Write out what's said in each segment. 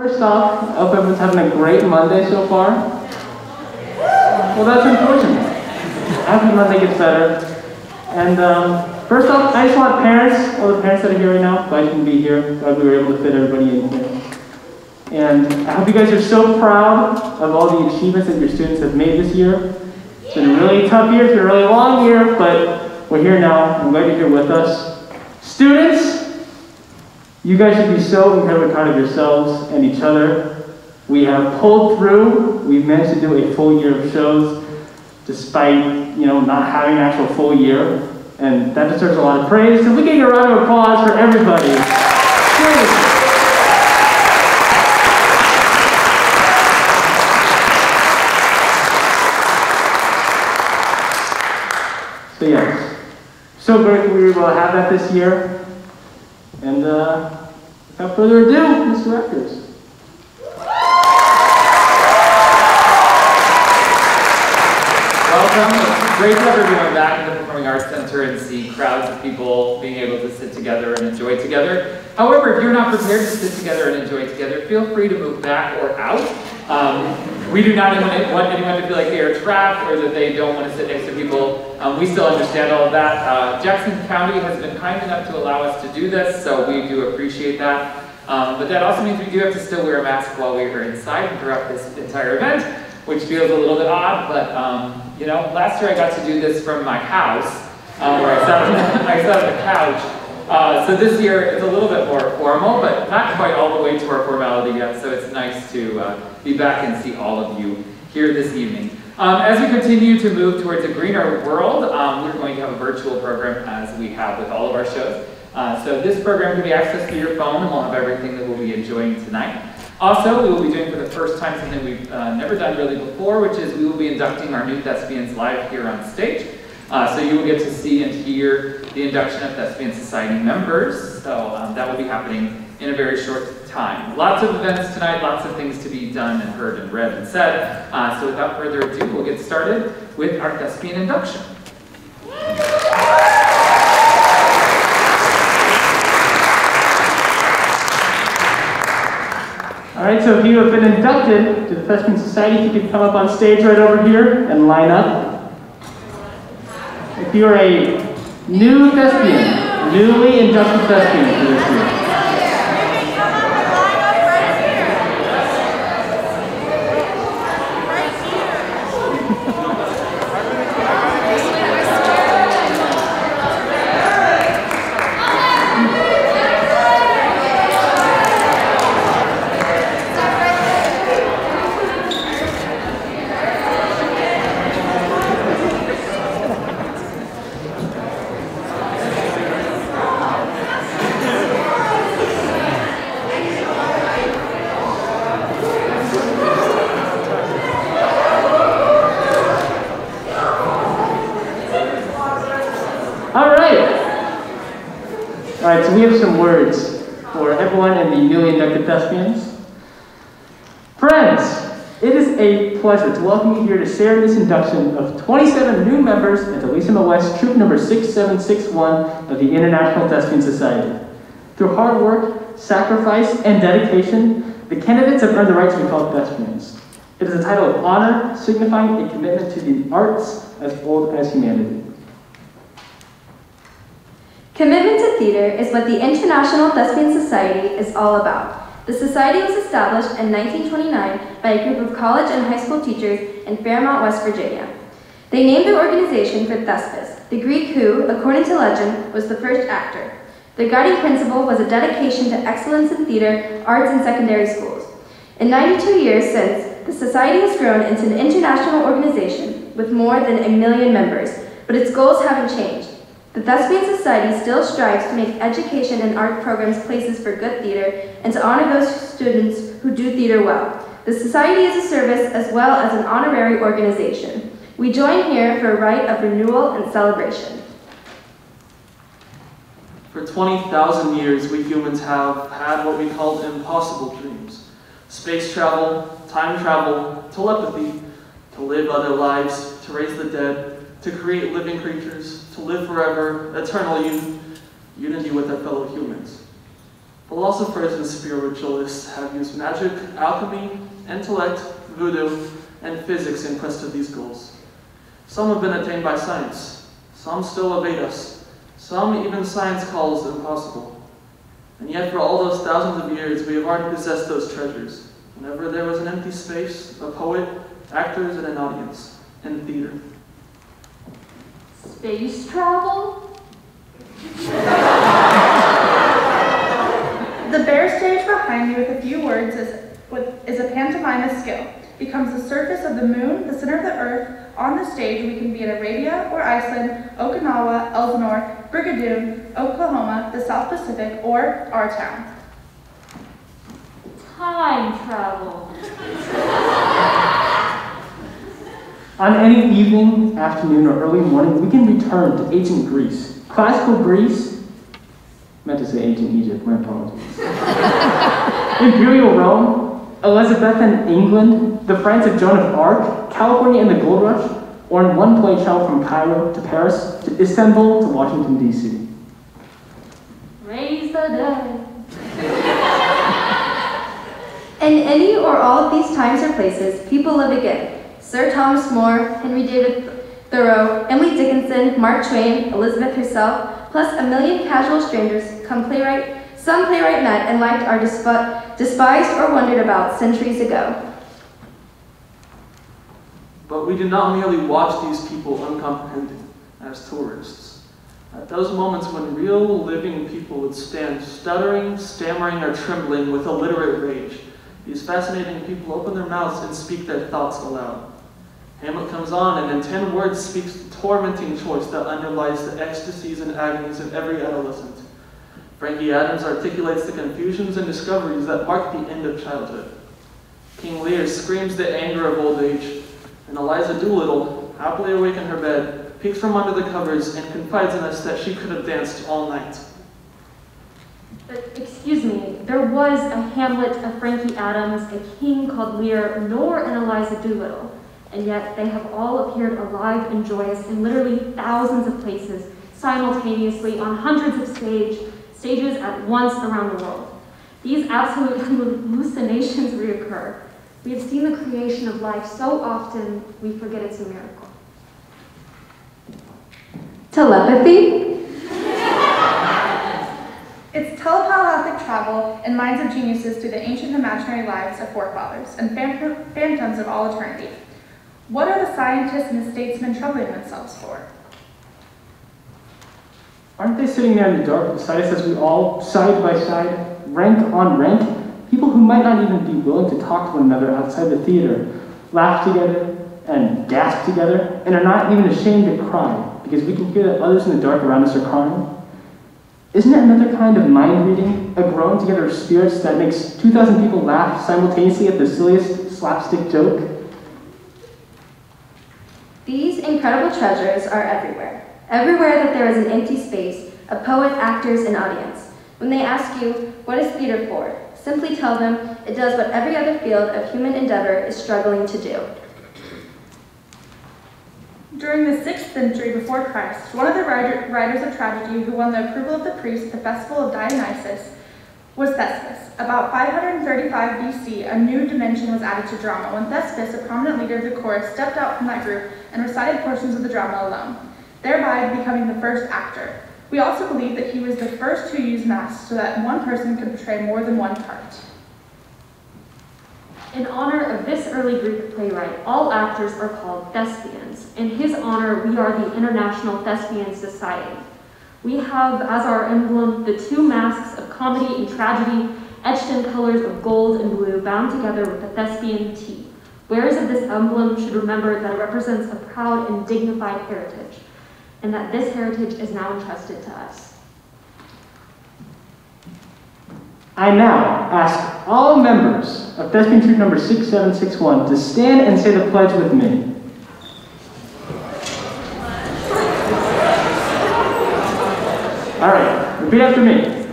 First off, I hope everyone's having a great Monday so far. Well, that's unfortunate. Happy Monday gets better. And um, first off, I just want parents, all the parents that are here right now, glad you can be here. Glad we were able to fit everybody in here. And I hope you guys are so proud of all the achievements that your students have made this year. It's been a really tough year, it's been a really long year, but we're here now. I'm glad you're here with us. Students, you guys should be so incredibly proud of yourselves and each other. We have pulled through. We've managed to do a full year of shows despite, you know, not having an actual full year. And that deserves a lot of praise. So we get a round of applause for everybody. So yes, so grateful we to have that this year. And uh, without further ado, Mr. Rectors. Welcome. It's great to have everyone back in the Performing Arts Center and see crowds of people being able to sit together and enjoy together. However, if you're not prepared to sit together and enjoy together, feel free to move back or out. Um, we do not want anyone to feel like they are trapped or that they don't want to sit next to people. Um, we still understand all of that. Uh, Jackson County has been kind enough to allow us to do this, so we do appreciate that. Um, but that also means we do have to still wear a mask while we are inside throughout this entire event, which feels a little bit odd, but um, you know, last year I got to do this from my house, uh, where I sat, on I sat on the couch. Uh, so this year it's a little bit more formal, but not quite all the way to our formality yet, so it's nice to uh, be back and see all of you here this evening. Um, as we continue to move towards a greener world, um, we're going to have a virtual program as we have with all of our shows. Uh, so this program can be accessed through your phone and we'll have everything that we'll be enjoying tonight. Also, we will be doing for the first time something we've uh, never done really before, which is we will be inducting our new thespians live here on stage. Uh, so you will get to see and hear the induction of Thespian Society members. So um, that will be happening in a very short time. Lots of events tonight, lots of things to be done and heard and read and said. Uh, so without further ado, we'll get started with our thespian induction. All right, so if you have been inducted to the Thespian Society, you could come up on stage right over here and line up. If you're a new thespian, newly inducted thespian for this year. All right. Have some words for everyone in the newly inducted thespians. Friends, it is a pleasure to welcome you here to share this induction of 27 new members into Lisa West Troupe number 6761 of the International Thespian Society. Through hard work, sacrifice, and dedication, the candidates have earned the right to be called thespians. It is a title of honor, signifying a commitment to the arts as old as humanity. Commitment to theater is what the International Thespian Society is all about. The society was established in 1929 by a group of college and high school teachers in Fairmont, West Virginia. They named their organization for Thespis, the Greek who, according to legend, was the first actor. Their guiding principle was a dedication to excellence in theater, arts, and secondary schools. In 92 years since, the society has grown into an international organization with more than a million members, but its goals haven't changed. The Thespian Society still strives to make education and art programs places for good theater and to honor those students who do theater well. The Society is a service as well as an honorary organization. We join here for a rite of renewal and celebration. For 20,000 years, we humans have had what we called impossible dreams. Space travel, time travel, telepathy, to live other lives, to raise the dead, to create living creatures, to live forever, eternal unity with our fellow humans. Philosophers and spiritualists have used magic, alchemy, intellect, voodoo, and physics in quest of these goals. Some have been attained by science, some still evade us, some even science calls impossible. And yet, for all those thousands of years, we have already possessed those treasures. Whenever there was an empty space, a poet, actors, and an audience, in theater. Space travel? The bare stage behind me with a few words is, with, is a pantomime of skill. Becomes the surface of the moon, the center of the earth. On the stage, we can be in Arabia or Iceland, Okinawa, Elsinore, Brigadoon, Oklahoma, the South Pacific, or our town. Time travel. On any evening, afternoon, or early morning, we can return to ancient Greece. Classical Greece, meant to say ancient Egypt, my apologies. Imperial Rome, Elizabethan England, the France of Joan of Arc, California in the Gold Rush, or in one play travel from Cairo to Paris to Istanbul to Washington, D.C. Raise the dead. In any or all of these times or places, people live again. Sir Thomas More, Henry David Thoreau, Emily Dickinson, Mark Twain, Elizabeth herself, plus a million casual strangers come playwright, some playwright met and liked are desp- despised or wondered about centuries ago. But we do not merely watch these people uncomprehending as tourists. At those moments when real living people would stand stuttering, stammering, or trembling with illiterate rage, these fascinating people open their mouths and speak their thoughts aloud. Hamlet comes on and in ten words speaks the tormenting choice that underlies the ecstasies and agonies of every adolescent. Frankie Addams articulates the confusions and discoveries that mark the end of childhood. King Lear screams the anger of old age, and Eliza Doolittle, happily awake in her bed, peeks from under the covers and confides in us that she could have danced all night. But excuse me, there was a Hamlet, a Frankie Addams, a king called Lear, nor an Eliza Doolittle. And yet they have all appeared alive and joyous in literally thousands of places, simultaneously on hundreds of stage, stages at once around the world. These absolute hallucinations reoccur. We have seen the creation of life so often, we forget it's a miracle. Telepathy? It's telepathic travel in minds of geniuses through the ancient imaginary lives of forefathers and phantoms of all eternity. What are the scientists and the statesmen troubling themselves for? Aren't they sitting there in the dark beside us as we all, side by side, rank on rank, people who might not even be willing to talk to one another outside the theater, laugh together and gasp together, and are not even ashamed to cry because we can hear that others in the dark around us are crying? Isn't it another kind of mind reading, a grown together of spirits that makes 2,000 people laugh simultaneously at the silliest slapstick joke? These incredible treasures are everywhere. Everywhere that there is an empty space, a poet, actors, and audience. When they ask you, what is theater for? Simply tell them it does what every other field of human endeavor is struggling to do. During the 6th century before Christ, one of the writers of tragedy who won the approval of the priests at the festival of Dionysus was Thespis. About 535 BC, a new dimension was added to drama when Thespis, a prominent leader of the chorus, stepped out from that group and recited portions of the drama alone, thereby becoming the first actor. We also believe that he was the first to use masks so that one person could portray more than one part. In honor of this early Greek playwright, all actors are called thespians. In his honor, we are the International Thespian Society. We have as our emblem the two masks of comedy and tragedy, etched in colors of gold and blue, bound together with the thespian T. Wearers of this emblem should remember that it represents a proud and dignified heritage, and that this heritage is now entrusted to us. I now ask all members of Thespian Troupe number 6761 to stand and say the pledge with me. All right, repeat after me.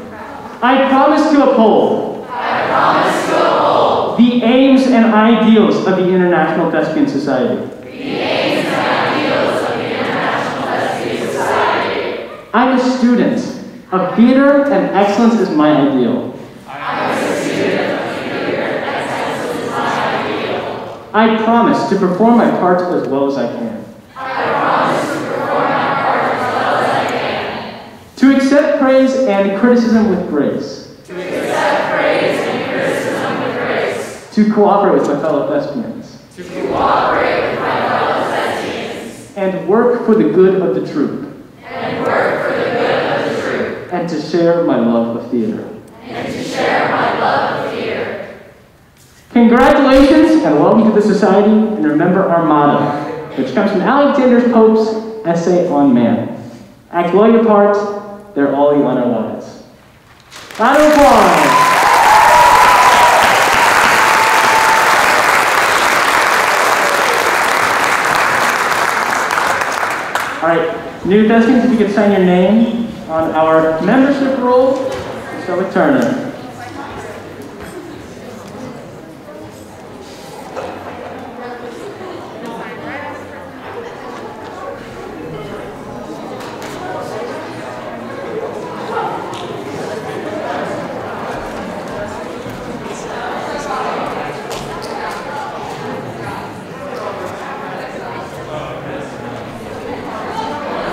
I promise to uphold. Promise to uphold. The aims and ideals of the International Thespian Society. The aims and ideals of the International Thespian Society. I'm a student of theater and excellence is my ideal. I promise to perform my part as well as I can. I promise To perform my part as well as I can. To accept praise and criticism with grace. To accept praise and criticism with grace. To cooperate with my fellow thespians. And work for the good of the troupe. And to share my love of theater. Congratulations and welcome to the Society, and remember our motto, which comes from Alexander Pope's essay on man. Act well your part, they're all you honor lives. Round of applause. All right, new thespians, if you could sign your name on our membership roll, start with Turner.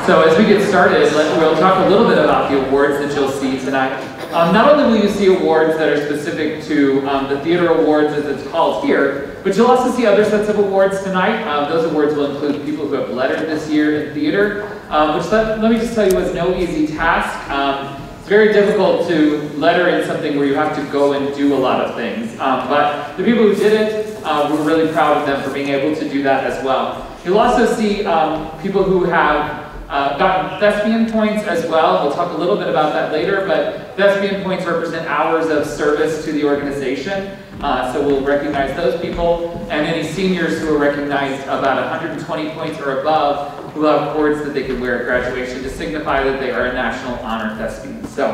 So as we get started, we'll talk a little bit about the awards that you'll see tonight. Um, not only will you see awards that are specific to um, the theater awards as it's called here, but you'll also see other sets of awards tonight. Um, those awards will include people who have lettered this year in theater, um, which let, let me just tell you was no easy task. Um, it's very difficult to letter in something where you have to go and do a lot of things. Um, but the people who did it, uh, we're really proud of them for being able to do that as well. You'll also see um, people who have uh, gotten thespian points as well. We'll talk a little bit about that later, but thespian points represent hours of service to the organization. Uh, so we'll recognize those people, and any seniors who are recognized about 120 points or above who have cords that they can wear at graduation to signify that they are a national honor thespian. So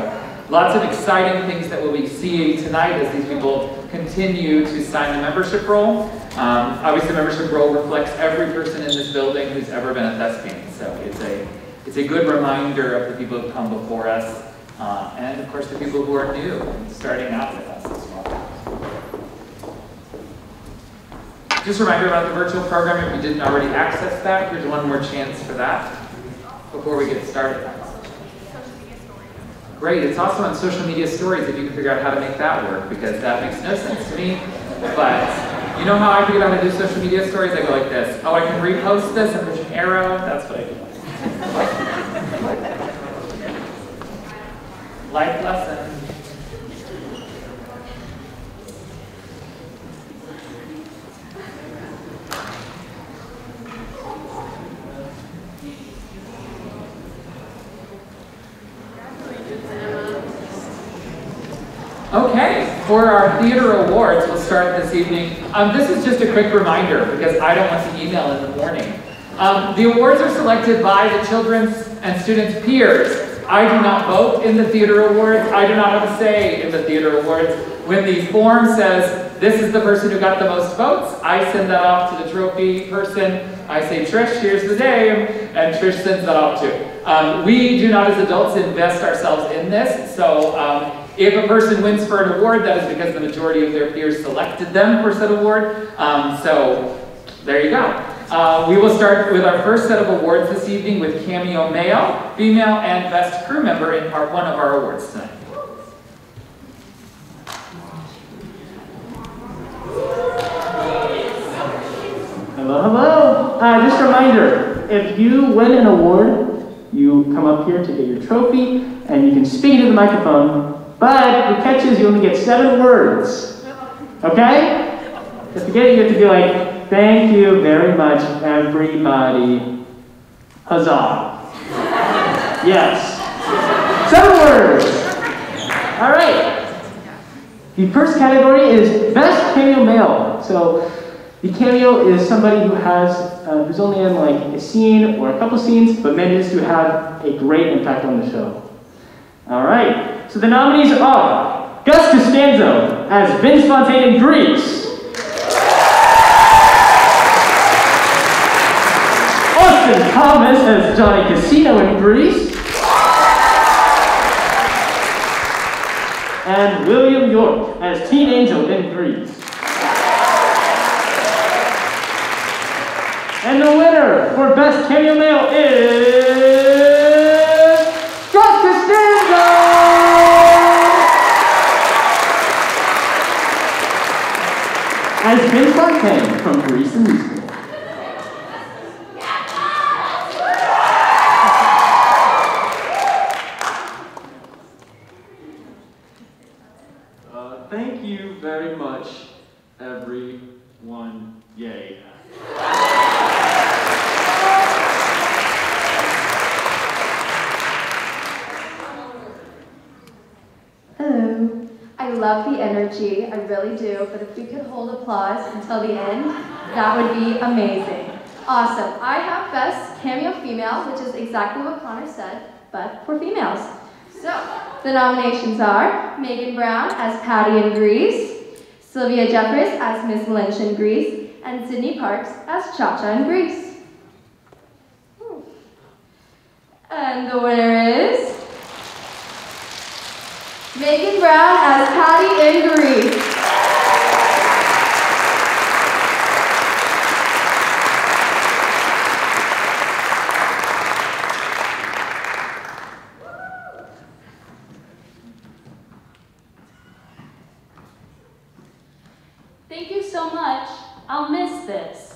lots of exciting things that we'll be seeing tonight as these people continue to sign the membership roll. Um, obviously, the membership roll reflects every person in this building who's ever been a thespian. So it's a, it's a good reminder of the people who've come before us, uh, and of course the people who are new and starting out with us as well. Just a reminder about the virtual program, if you didn't already access that, here's one more chance for that before we get started. Great, it's also on social media stories if you can figure out how to make that work, because that makes no sense to me. But you know how I figured out how to do social media stories? I go like this. Oh, I can repost this and push an arrow. That's what I do. Life lesson. Okay, for our theater awards, we'll start this evening. Um, this is just a quick reminder because I don't want to email in the morning. Um, the awards are selected by the children's and students' peers. I do not vote in the theater awards. I do not have a say in the theater awards. When the form says, this is the person who got the most votes, I send that off to the trophy person. I say, Trish, here's the name, and Trish sends that off too. Um, we do not, as adults, invest ourselves in this, so um, if a person wins for an award, that is because the majority of their peers selected them for said award. Um, so there you go. Uh, we will start with our first set of awards this evening with Cameo Male, Female, and Best Crew Member in part one of our awards tonight. Hello, hello. Uh, just a reminder, if you win an award, you come up here to get your trophy, and you can speak into the microphone, but the catch is you only get seven words. Okay? If you get it, you have to be like, thank you very much, everybody. Huzzah. Yes. Seven words. All right. The first category is Best Cameo Male. So the cameo is somebody who has, uh, who's only in like a scene or a couple scenes, but manages to have a great impact on the show. All right. So the nominees are Gus Costanzo as Vince Fontaine in Grease, Austin Thomas as Johnny Casino in Grease, And William York as Teen Angel in Grease. And the winner for Best Cameo Male is... love the energy, I really do, but if we could hold applause until the end, that would be amazing. Awesome. I have best cameo female, which is exactly what Connor said, but for females. So, the nominations are Megan Brown as Patty in Grease, Sylvia Jeffers as Miss Lynch in Grease, and Sydney Parks as Cha-Cha in Grease. And the winner is Megan Brown as Patty Grease. Thank you so much. I'll miss this.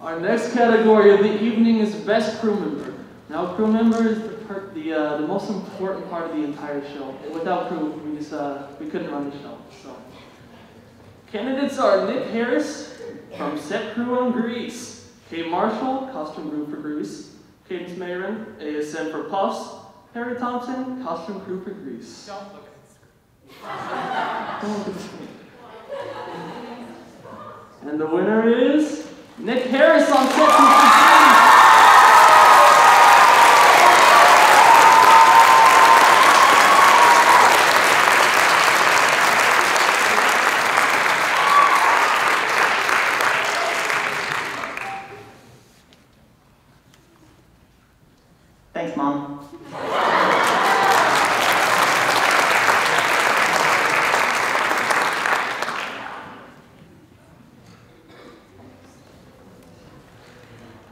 Our next category of the evening is Best Crew Member. Now, crew member is the, per- the, uh, the most important part of the entire show. Without crew, we just uh, we couldn't run the show. So, candidates are Nick Harris from Set Crew on Grease, Kay Marshall, costume crew for Grease, Cadence Mayron, ASM for Puffs, Harry Thompson, costume crew for Grease. Don't look at the screen. Don't look at the screen. And the winner is Nick Harris on Set Crew for Grease. Thanks, Mom.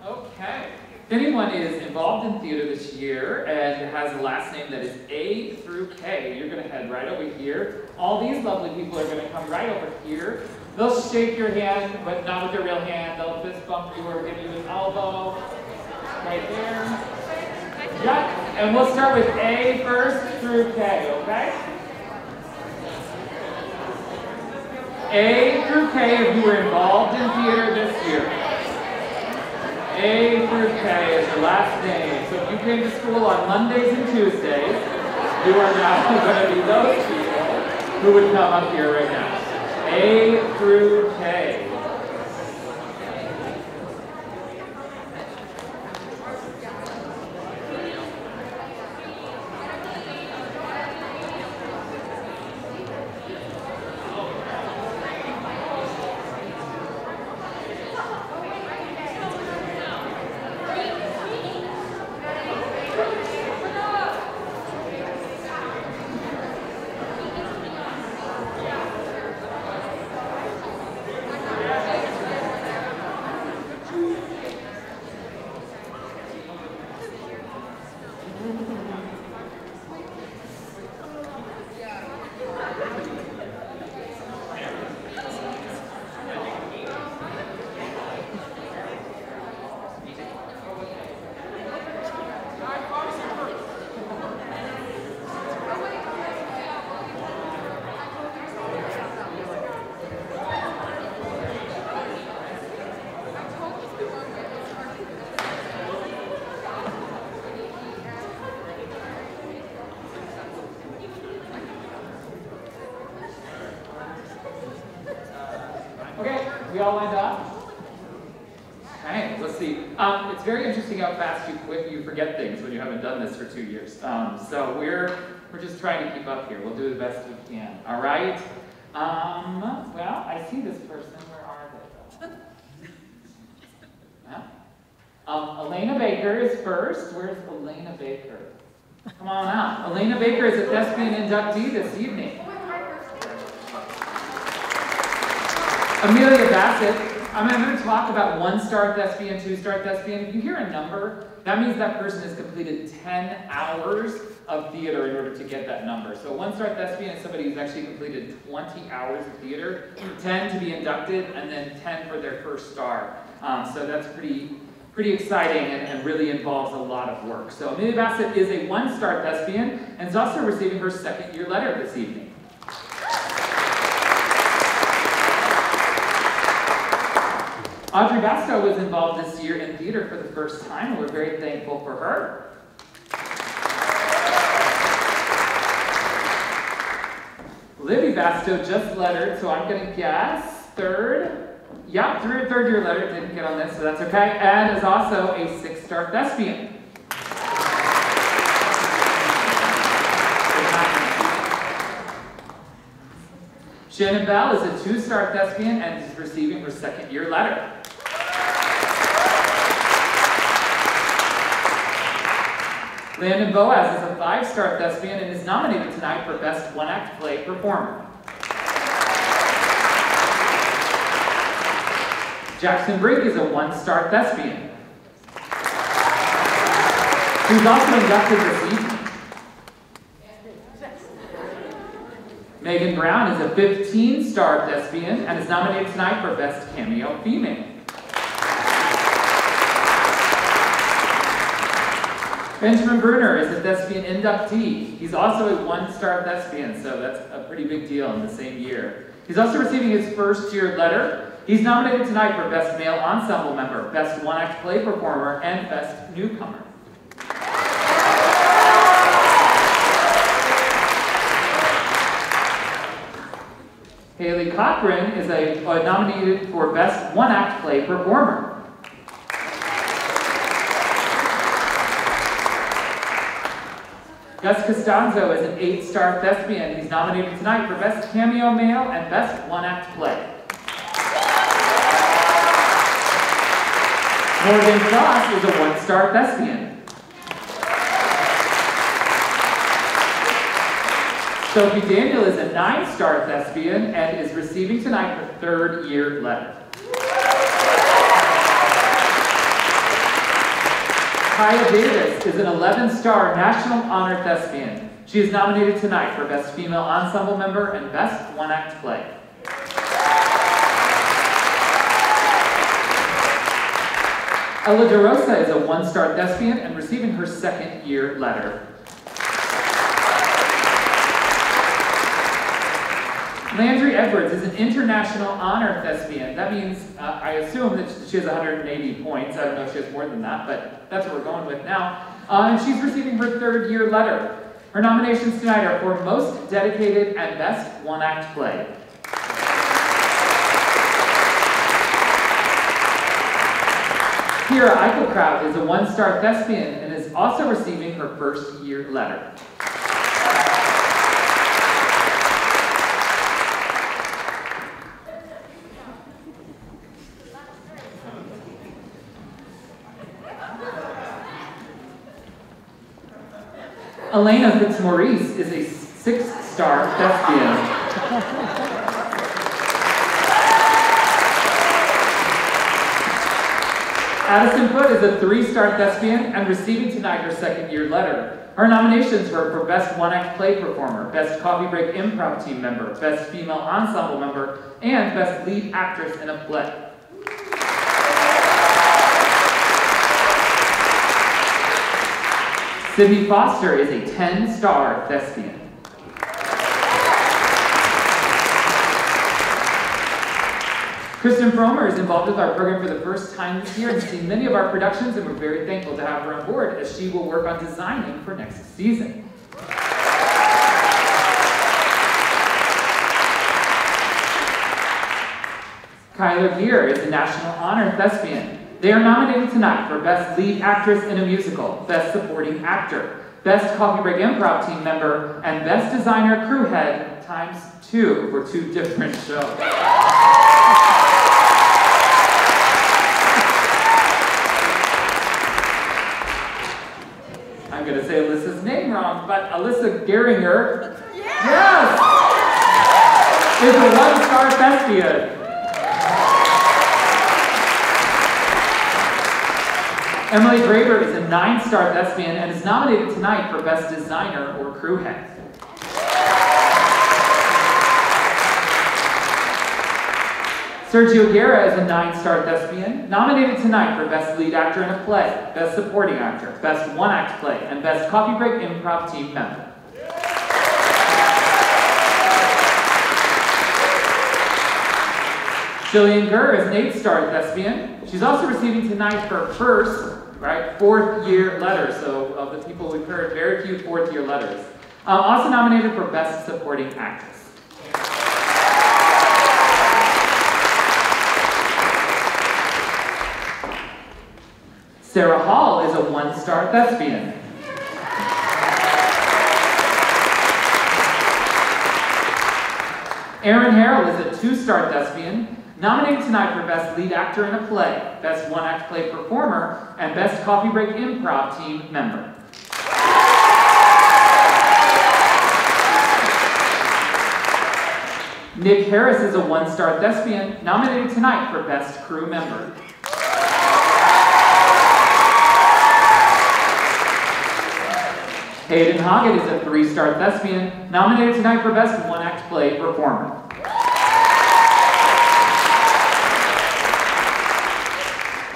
Okay. If anyone is involved in theater this year and has a last name that is A through K, you're going to head right over here. All these lovely people are going to come right over here. They'll shake your hand, but not with their real hand. They'll fist bump you or give you an elbow. Right there. Yep. And we'll start with A first through K, okay? A through K if you were involved in theater this year. A through K is your last name. So if you came to school on Mondays and Tuesdays, you are now going to be those people who would come up here right now. A through K. Okay, we all up? Okay, let's see. Um, it's very interesting how fast you quit, you forget things when you haven't done this for two years. Um, so we're we're just trying to keep up here. We'll do the best we can. All right. Um, well, I see this person. Where are they? Um, Elena Baker is first. Where's Elena Baker? Come on out. Elena Baker is a thespian inductee this evening. Amelia Bassett. I'm going to talk about one-star thespian, two-star thespian. If you hear a number, that means that person has completed 10 hours of theater in order to get that number. So one-star thespian is somebody who's actually completed 20 hours of theater, 10 to be inducted, and then 10 for their first star. Um, so that's pretty, pretty exciting and, and, really involves a lot of work. So Amelia Bassett is a one-star thespian and is also receiving her second year letter this evening. Audrey Bastow was involved this year in theater for the first time, and we're very thankful for her. Libby Bastow just lettered, so I'm going to guess third. Yep, through third year letter, didn't get on this, so that's okay. And is also a six star thespian. Shannon Bell is a two star thespian and is receiving her second year letter. Landon Boaz is a five-star thespian and is nominated tonight for Best One-Act Play Performer. Jackson Brink is a one-star thespian. He's also inducted this evening. Megan Brown is a 15-star thespian and is nominated tonight for Best Cameo Female. Benjamin Bruner is a thespian inductee. He's also a one-star thespian, so that's a pretty big deal in the same year. He's also receiving his first year letter. He's nominated tonight for Best Male Ensemble Member, Best One-Act Play Performer, and Best Newcomer. Haley Cochran is a, nominated for Best One-Act Play Performer. Gus Costanzo is an eight-star thespian. He's nominated tonight for Best Cameo Male and Best One-Act Play. Morgan Cross is a one-star thespian. Sophie Daniel is a nine-star thespian and is receiving tonight her third year letter. Kaya Davis is an 11-star National Honor Thespian. She is nominated tonight for Best Female Ensemble Member and Best One-Act Play. Ella DeRosa is a one-star thespian and receiving her second year letter. Landry Edwards is an international honor thespian. That means, uh, I assume that she has 180 points. I don't know if she has more than that, but that's what we're going with now. Uh, and she's receiving her third year letter. Her nominations tonight are for Most Dedicated and Best One Act Play. Kira Eichelkraut is a one-star thespian and is also receiving her first year letter. Elena Fitzmaurice is a six-star thespian. Addison Foote is a three-star thespian and receiving tonight her second-year letter. Her nominations were for Best One-Act Play Performer, Best Coffee Break Improv Team Member, Best Female Ensemble Member, and Best Lead Actress in a Play. Sydney Foster is a 10-star thespian. Kristen Fromer is involved with our program for the first time this year and seen many of our productions, and we're very thankful to have her on board as she will work on designing for next season. Kyler Gear is a National Honor Thespian. They are nominated tonight for Best Lead Actress in a Musical, Best Supporting Actor, Best Coffee Break Improv Team Member, and Best Designer Crew Head times two for two different shows. I'm going to say Alyssa's name wrong, but Alyssa Geringer, yes, is a one-star thespian. Emily Graber is a nine-star thespian and is nominated tonight for Best Designer or Crew Head. Sergio Guerra is a nine-star thespian, nominated tonight for Best Lead Actor in a Play, Best Supporting Actor, Best One-Act Play, and Best Coffee Break Improv Team Member. Jillian Gurr is an eight-star thespian. She's also receiving tonight her first, right, fourth-year letter. So of the people we've heard, very few fourth-year letters. Um, also nominated for Best Supporting Actress. Sarah Hall is a one-star thespian. Aaron Harrell is a two-star thespian, nominated tonight for Best Lead Actor in a Play, Best One-Act Play Performer, and Best Coffee Break Improv Team Member. Nick Harris is a one-star thespian, nominated tonight for Best Crew Member. Hayden Hoggett is a three-star thespian, nominated tonight for Best One-Act Play Performer.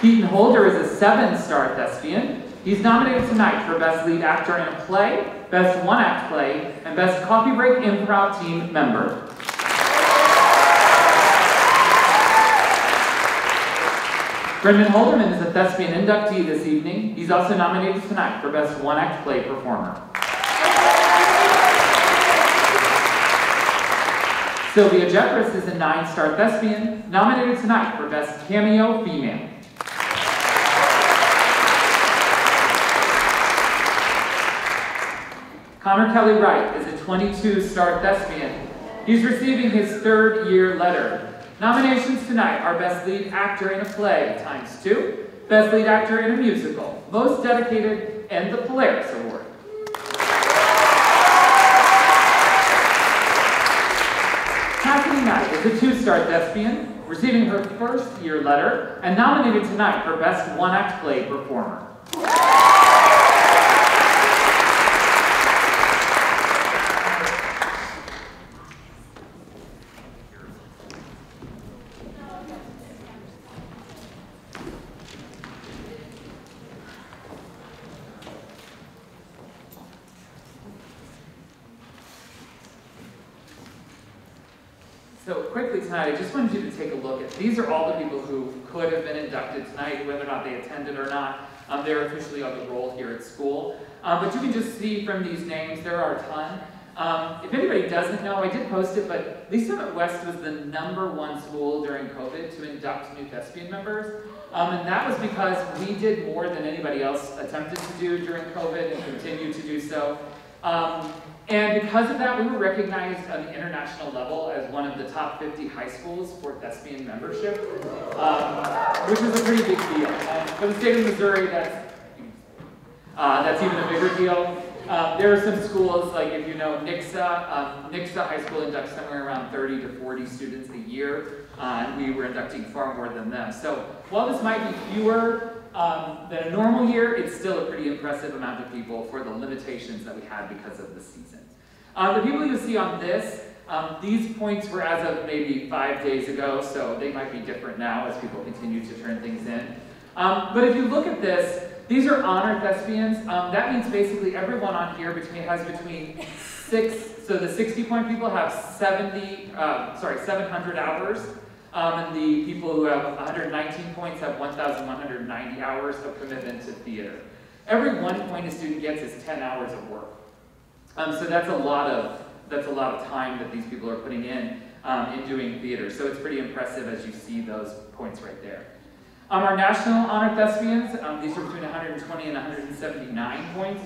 Keaton Holder is a seven-star thespian. He's nominated tonight for Best Lead Actor in a Play, Best One-Act Play, and Best Coffee Break Improv Team Member. Brendan Holderman is a thespian inductee this evening. He's also nominated tonight for Best One Act Play Performer. Sylvia Jeffress is a nine star thespian, nominated tonight for Best Cameo Female. Connor Kelly Wright is a 22 star thespian. He's receiving his third year letter Nominations tonight are Best Lead Actor in a Play times two, Best Lead Actor in a Musical, Most Dedicated, and the Polaris Award. Cassidy Knight is a two-star thespian, receiving her first year letter, and nominated tonight for Best One-Act Play Performer. Tonight, I just wanted you to take a look at, these are all the people who could have been inducted tonight, whether or not they attended or not. Um, they're officially on the roll here at school. Um, but you can just see from these names, there are a ton. Um, if anybody doesn't know, I did post it, but Lee's Summit West was the number one school during COVID to induct new thespian members. Um, and that was because we did more than anybody else attempted to do during COVID and continue to do so. Um, and because of that, we were recognized on the international level as one of the top 50 high schools for thespian membership, um, which is a pretty big deal. Um, for the state of Missouri, that's, uh, that's even a bigger deal. Um, there are some schools, like if you know Nixa, um, Nixa High School inducts somewhere around 30 to 40 students a year, uh, and we were inducting far more than them. So while this might be fewer um, than a normal year, it's still a pretty impressive amount of people for the limitations that we had because of the season. Uh, the people you see on this, um, these points were as of maybe five days ago, so they might be different now as people continue to turn things in. Um, but if you look at this, these are honor thespians. Um, that means basically everyone on here between has between six, so the 60 point people have 70, uh, sorry, 700 hours. Um, and the people who have 119 points have 1,190 hours of commitment to theater. Every one point a student gets is 10 hours of work. Um, so that's a lot of that's a lot of time that these people are putting in um, in doing theater. So it's pretty impressive as you see those points right there. Um, our national honor thespians, um, these are between 120 and 179 points.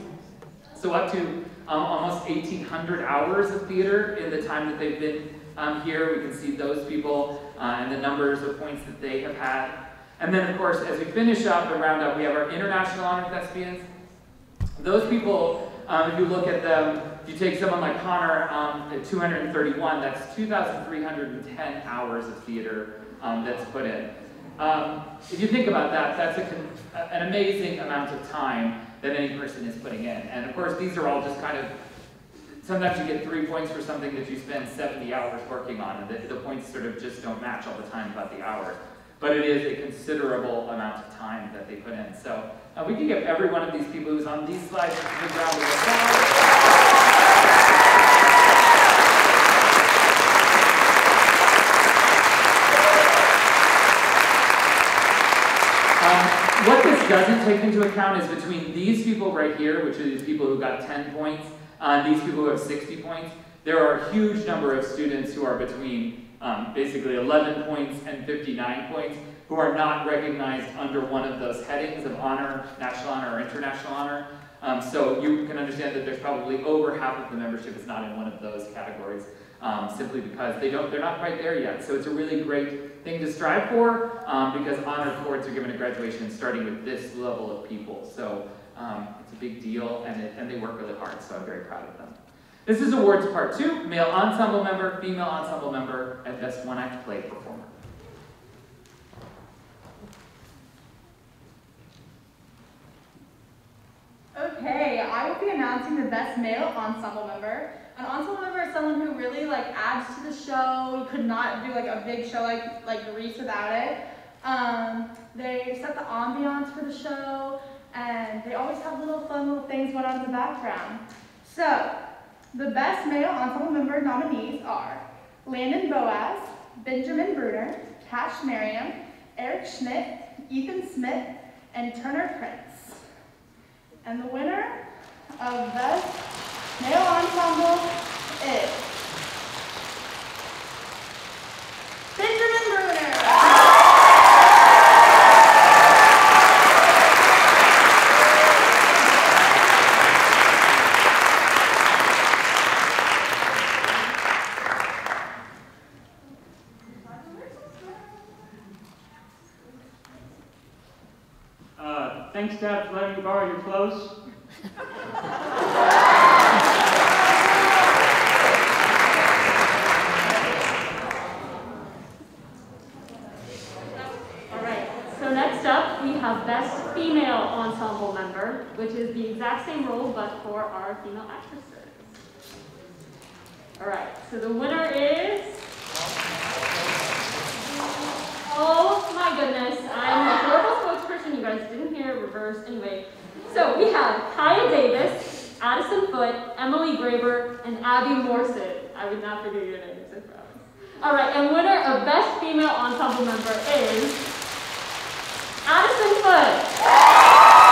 So up to um, almost 1,800 hours of theater in the time that they've been um, here. We can see those people uh, and the numbers of points that they have had. And then, of course, as we finish up the roundup, we have our international honor thespians. Those people, um, if you look at them, if you take someone like Connor um, at 231, that's 2,310 hours of theater um, that's put in. Um, if you think about that, that's a, an amazing amount of time that any person is putting in. And of course, these are all just kind of, sometimes you get three points for something that you spend 70 hours working on, and the, the points sort of just don't match all the time about the hours. But it is a considerable amount of time that they put in. So uh, we can give every one of these people who's on these slides a big round of applause. Um, what this doesn't take into account is between these people right here, which are these people who got 10 points, uh, these people who have 60 points, there are a huge number of students who are between um, basically 11 points and 59 points who are not recognized under one of those headings of honor, national honor, or international honor. Um, so you can understand that there's probably over half of the membership is not in one of those categories um, simply because they don't, they're not quite there yet. So it's a really great thing to strive for um, because honor cords are given at graduation starting with this level of people. So um, it's a big deal and, it, and they work really hard, so I'm very proud of them. This is awards part two, male ensemble member, female ensemble member, and best one act play performer. Okay, I will be announcing the best male ensemble member. An ensemble member is someone who really like adds to the show. You could not do like a big show like like Grease without it. Um, they set the ambiance for the show, and they always have little fun little things going on in the background. So, the best male ensemble member nominees are Landon Boaz, Benjamin Bruner, Cash Merriam, Eric Schmidt, Ethan Smith, and Turner Prince. And the winner of Best Male Ensemble is Benjamin Bruner. Dad, for letting me borrow your clothes. All right, so next up, we have Best Female Ensemble Member, which is the exact same role but for our female actresses. All right, so the winner is... Oh my goodness, I'm a horrible spokesperson, you guys didn't hear, reverse, anyway. So we have Kaya Davis, Addison Foote, Emily Graber, and Abby Morrison. I would not forget your names, I promise. All right, and winner of Best Female Ensemble Member is Addison Foote.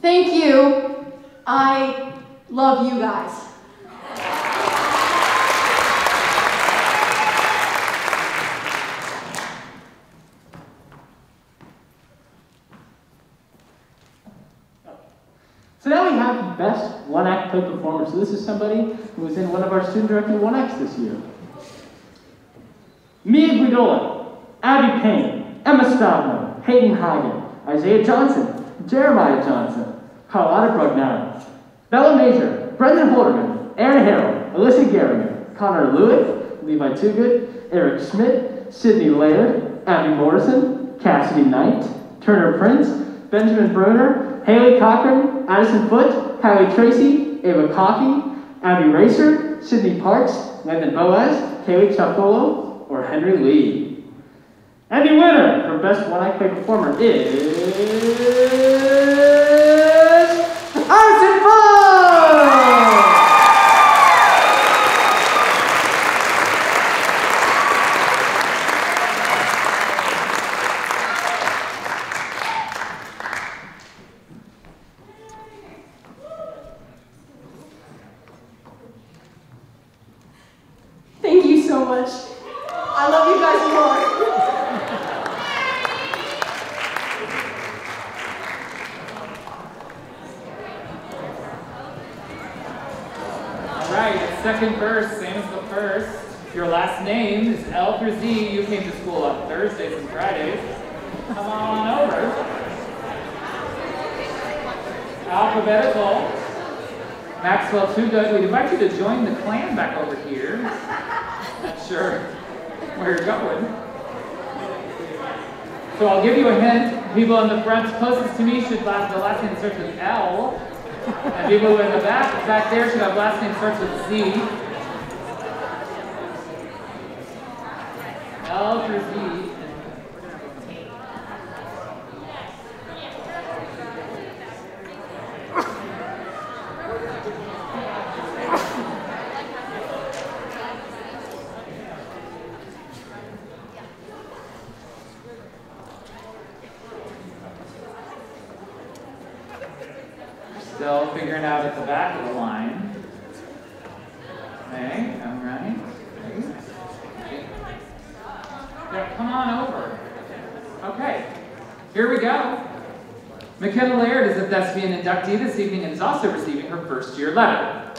Thank you. I love you guys. So now we have the best one act play performer. So this is somebody who was in one of our student directed one acts this year. Mia Guidola, Abby Payne, Emma Stavno, Hayden Hagen, Isaiah Johnson, Jeremiah Johnson, Carlotta Brugnaro, Bella Major, Brendan Holderman, Aaron Harrell, Alyssa Geringer, Connor Lewitt, Levi Twogood, Eric Schmidt, Sydney Laird, Abby Morrison, Cassidy Knight, Turner Prince, Benjamin Bruner, Haley Cochran, Addison Foote, Kylie Tracy, Ava Coffey, Abby Racer, Sydney Parks, Landon Boaz, Kaylee Chapolo, or Henry Lee. And the winner for Best One Act Play Performer is Addison Foote! Thank you so much. I love you guys more. All right, second verse, same as the first. If your last name is L through Z, you came to school on Thursdays and Fridays. Come on over. Alphabetical. Maxwell Twogood, we'd invite you to join the clan back over here. Not sure where you're going. So I'll give you a hint. People in the front closest to me should have the last name starts with L. And people in the back, there should have last name starts with Z. L through Z. Still figuring out at the back of the line. Okay, all right. Yeah, come on over. Okay, here we go. McKenna Laird is a thespian inductee this evening and is also receiving year letter.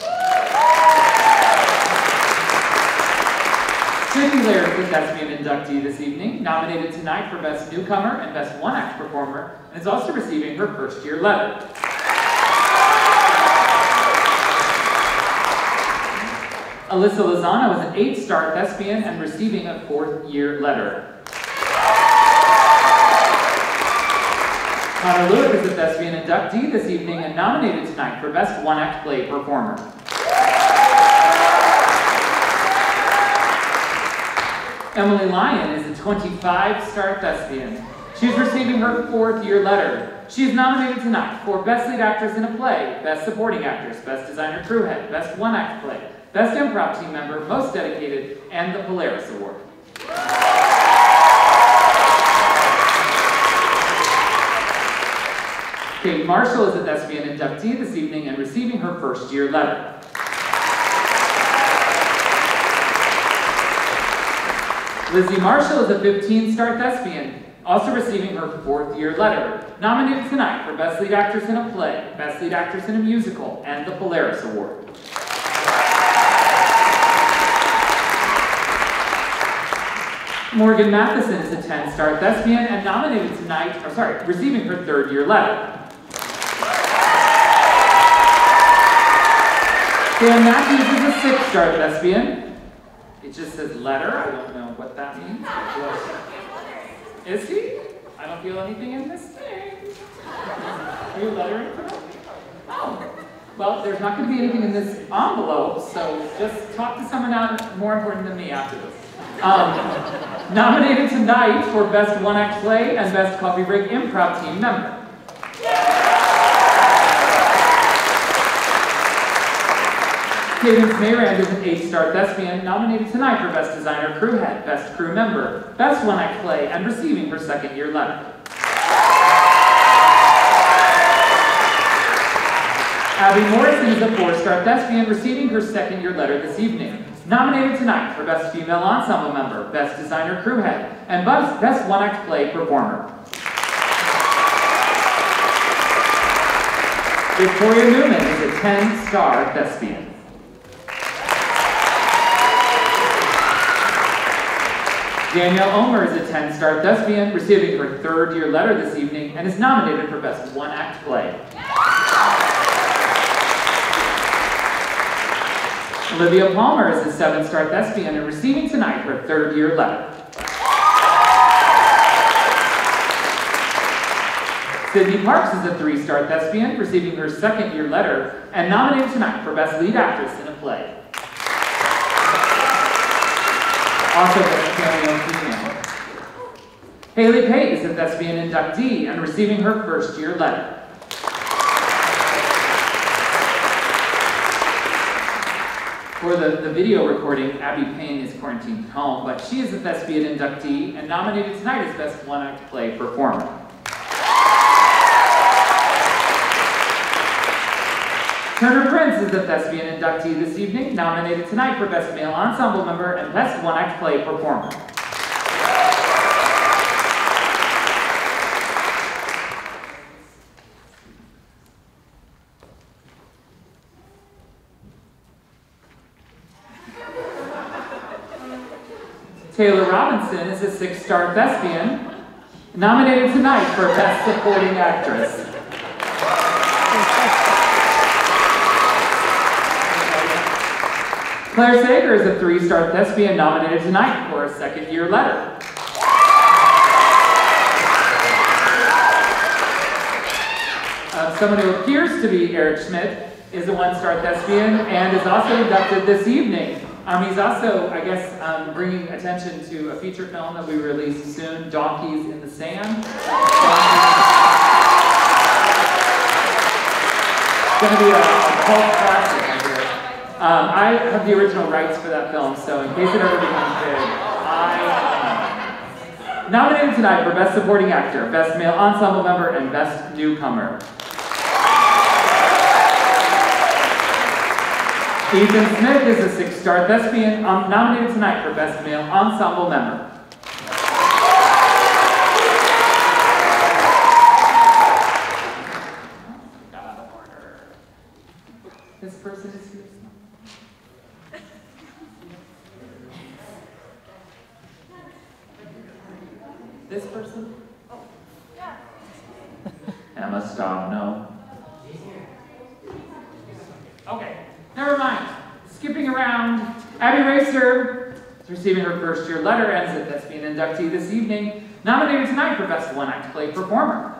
Sydney Laird is a thespian inductee this evening, nominated tonight for Best Newcomer and Best One Act Performer, and is also receiving her first year letter. Alyssa Lozano is an eight-star thespian and receiving a fourth-year letter. Connor Lewis is a thespian inductee this evening and nominated tonight for Best One-Act Play Performer. Emily Lyon is a 25-star thespian. She's receiving her fourth-year letter. She is nominated tonight for Best Lead Actress in a Play, Best Supporting Actress, Best Designer Crewhead, Best One-Act Play, Best Improv Team Member, Most Dedicated, and the Polaris Award. Kate Marshall is a thespian inductee this evening and receiving her first year letter. Lizzie Marshall is a 15-star thespian, also receiving her fourth year letter, nominated tonight for Best Lead Actress in a Play, Best Lead Actress in a Musical, and the Polaris Award. Morgan Matheson is a 10-star thespian and nominated tonight, or sorry, receiving her third year letter. Dan Matthews is a six-star thespian. It just says letter, I don't know what that means. Is he? I don't feel anything in this thing. Are you lettering for? Oh. Well, there's not going to be anything in this envelope, so just talk to someone out more important than me after this. Um, nominated tonight for Best One Act Play and Best Coffee Break Improv Team Member. Cadence Mayrand is an eight-star thespian nominated tonight for Best Designer Crew Head, Best Crew Member, Best One Act Play, and receiving her second year letter. Abby Morrison is a four-star thespian receiving her second year letter this evening. Nominated tonight for Best Female Ensemble Member, Best Designer Crew Head, and Best One Act Play Performer. Victoria Newman is a 10-star thespian. Danielle Omer is a 10-star thespian, receiving her third year letter this evening, and is nominated for Best One Act Play. Olivia Palmer is a seven-star thespian and receiving tonight her third year letter. Sydney Parks is a three-star thespian, receiving her second year letter, and nominated tonight for Best Lead Actress in a Play. Also Best Cameo Female. Haley Pate is a thespian inductee and receiving her first year letter. For the, the video recording, Abby Payne is quarantined at home, but she is a thespian inductee and nominated tonight as Best One Act Play Performer. Turner Prince is a thespian inductee this evening, nominated tonight for Best Male Ensemble Member and Best One Act Play Performer. Taylor Robinson is a six-star thespian, nominated tonight for Best Supporting Actress. Claire Sager is a three-star thespian nominated tonight for a second-year letter. Uh, someone who appears to be Eric Schmidt is a one-star thespian and is also inducted this evening. Um, he's also, I guess, um, bringing attention to a feature film that we release soon, Donkeys in the Sand. It's going to be a, a cult classic. Um, I have the original rights for that film, so in case it ever becomes big, I am nominated tonight for Best Supporting Actor, Best Male Ensemble Member, and Best Newcomer. Ethan Smith is a six-star thespian um, nominated tonight for Best Male Ensemble Member. This person is here. This person? Emma Staub, no. Okay, never mind. Skipping around, Abby Racer is receiving year letter and is a thespian inductee this evening, nominated tonight for Best One Act Play Performer.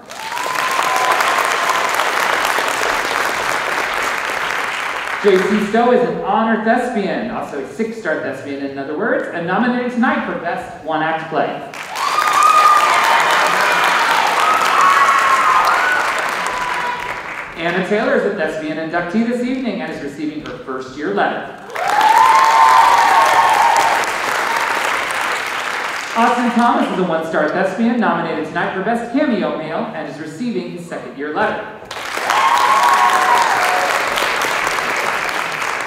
JC Stowe is an honor thespian, also a six-star thespian in other words, and nominated tonight for Best One Act Play. Anna Taylor is a thespian inductee this evening and is receiving her first year letter. Austin Thomas is a one-star thespian nominated tonight for Best Cameo Male and is receiving his second year letter.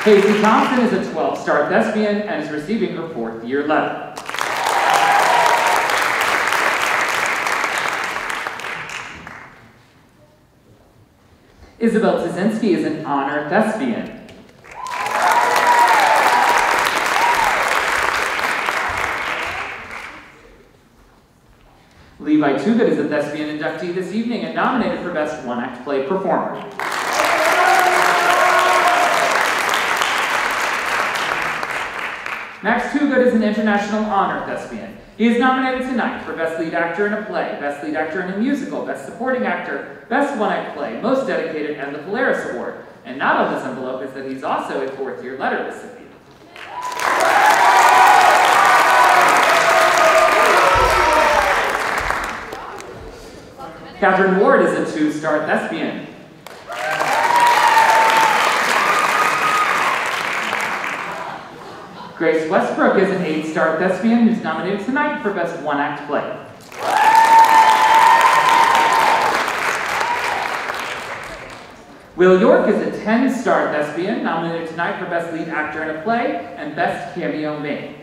Casey Thompson is a 12-star thespian and is receiving her fourth year letter. Isabel Tazinski is an honor thespian. Levi Twogood is a thespian inductee this evening and nominated for Best One Act Play Performer. Max Twogood is an international honor thespian. He is nominated tonight for Best Lead Actor in a Play, Best Lead Actor in a Musical, Best Supporting Actor, Best One Act Play, Most Dedicated, and the Polaris Award. And not on this envelope is that he's also a fourth year letter recipient. Catherine Ward is a two star thespian. Grace Westbrook is an eight star thespian who's nominated tonight for Best One Act Play. Will York is a 10 star thespian nominated tonight for Best Lead Actor in a Play and Best Cameo Male.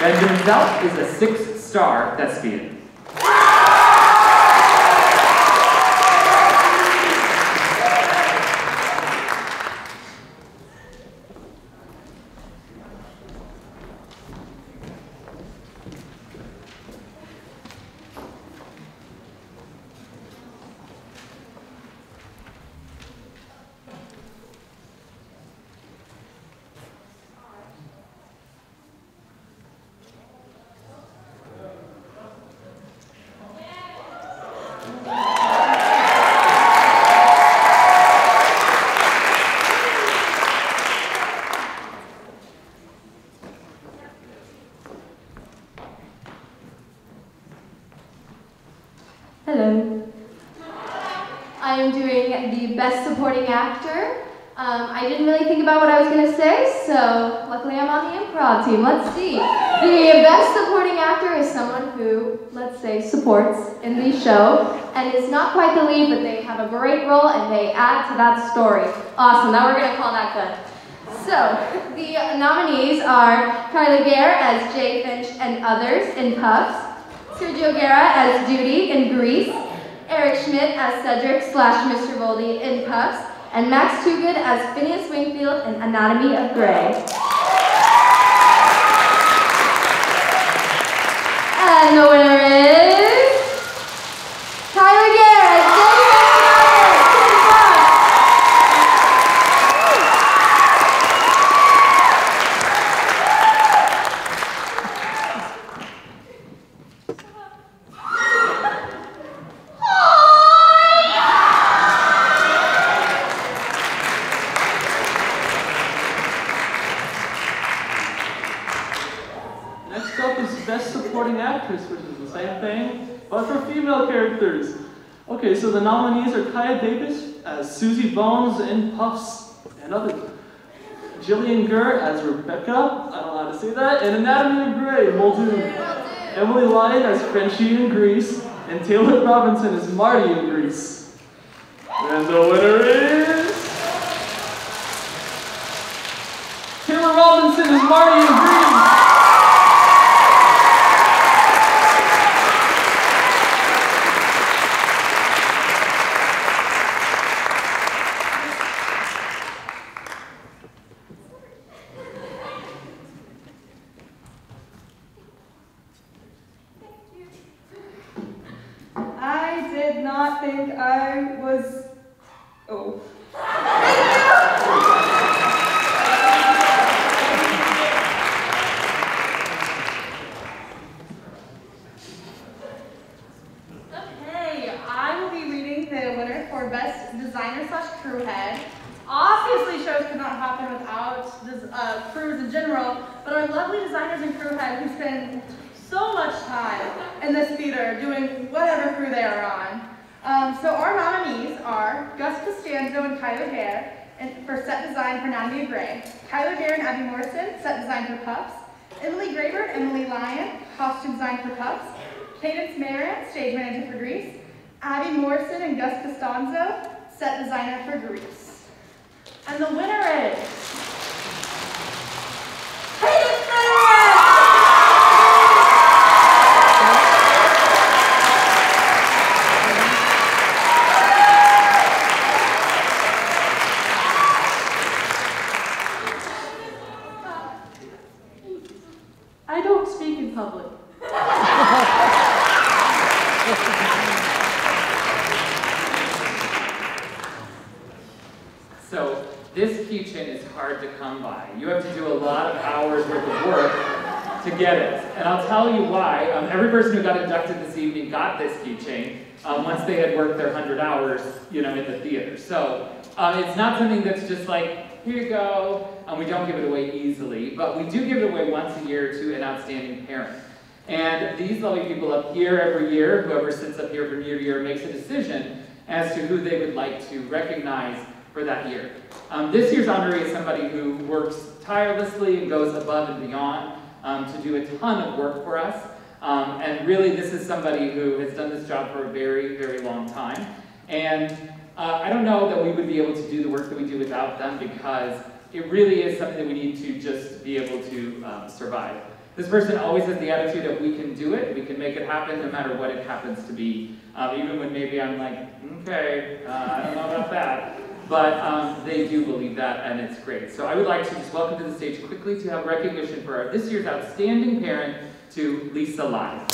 Benjamin Zelf is a six star thespian. Hello. I am doing the Best Supporting Actor. Um, I didn't really think about what I was going to say, so luckily I'm on the improv team. Let's see. The Best Supporting Actor is someone who, let's say, supports in the show and is not quite the lead, but they have a great role and they add to that story. Awesome. Now we're to call that good. So, the nominees are Kylie Gare as Jay Finch and others in Puffs, Sergio Guerra as Judy in Grease, Eric Schmidt as Cedric slash Mr. Voldy in Puffs, and Max Twogood as Phineas Wingfield in Anatomy of Grey. And the winner is Tyler Garrett. Next up is Best Supporting Actress, which is the same thing, but for female characters. Okay, so the nominees are Kaya Davis as Susie Bones in Puffs and others. Jillian Gurr as Rebecca, I don't know how to say that, and Anatomy of Grey, Muldoon. Emily Lyon as Frenchie in Grease, and Taylor Robinson as Marty in Grease. And the winner is... Taylor Robinson is Marty in Grease! I did I was. Oh. Okay, I will be reading the winner for Best Designer slash Crew Head. Obviously, shows could not happen without this, uh, crews in general, but our lovely designers and crew head who spend so much time in this theater doing whatever crew they are on. Um, so our nominees are Gus Costanzo and Kyler Hare for set design for of Grey, Kyler Hare and Abby Morrison, set design for Puffs, Emily and Emily Lyon, costume design for Puffs, Cadence Marin, stage manager for Grease, Abby Morrison and Gus Costanzo, set designer for Grease. And the winner is Cadence! I don't speak in public. So this keychain is hard to come by. You have to do a lot of hours worth of work to get it. And I'll tell you why. Um, person who got inducted this evening got this keychain um, once they had worked their 100 hours, you know, in the theater. So uh, it's not something that's just like, here you go, and we don't give it away easily, but we do give it away once a year to an outstanding parent. And these lovely people up here every year, whoever sits up here from year to year, makes a decision as to who they would like to recognize for that year. Um, this year's honoree is somebody who works tirelessly and goes above and beyond um, to do a ton of work for us. Um, and really, this is somebody who has done this job for a very, very long time. And uh, I don't know that we would be able to do the work that we do without them because it really is something that we need to just be able to um, survive. This person always has the attitude of we can do it, we can make it happen no matter what it happens to be. Um, even when maybe I'm like, okay, uh, I don't know about that. But um, they do believe that, and it's great. So I would like to just welcome to the stage quickly to have recognition for our, this year's outstanding parent to Lisa Lai.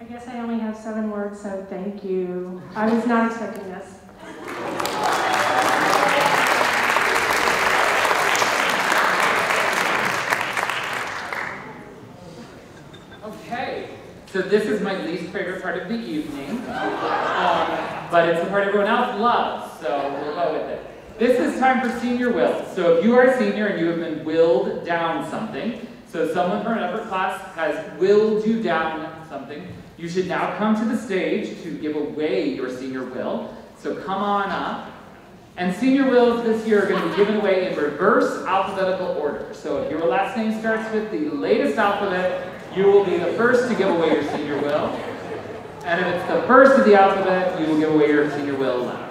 I guess I only have seven words, so thank you. I was not expecting this. Okay, so this is my least favorite part of the evening, um, but it's the part everyone else loves, so we'll go with it. This is time for senior will. So if you are a senior and you have been willed down something, so someone from an upper class has willed you down something, You should now come to the stage to give away your senior will. So come on up. And senior wills this year are going to be given away in reverse alphabetical order. So if your last name starts with the latest alphabet, you will be the first to give away your senior will. And if it's the first of the alphabet, you will give away your senior will last.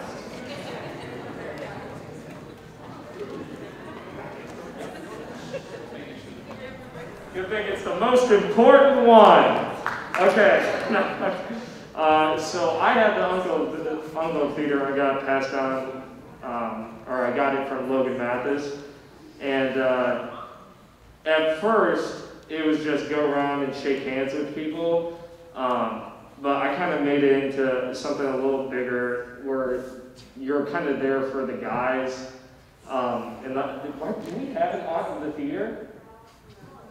Good thing it's the most important one. Okay. uh, so I had the Uncle, the Uncle theater I got passed on um, or I got it from Logan Mathis. And uh, at first, it was just go around and shake hands with people. Um, but I kind of made it into something a little bigger where you're kind of there for the guys. Um, and why, do we have it on in the theater?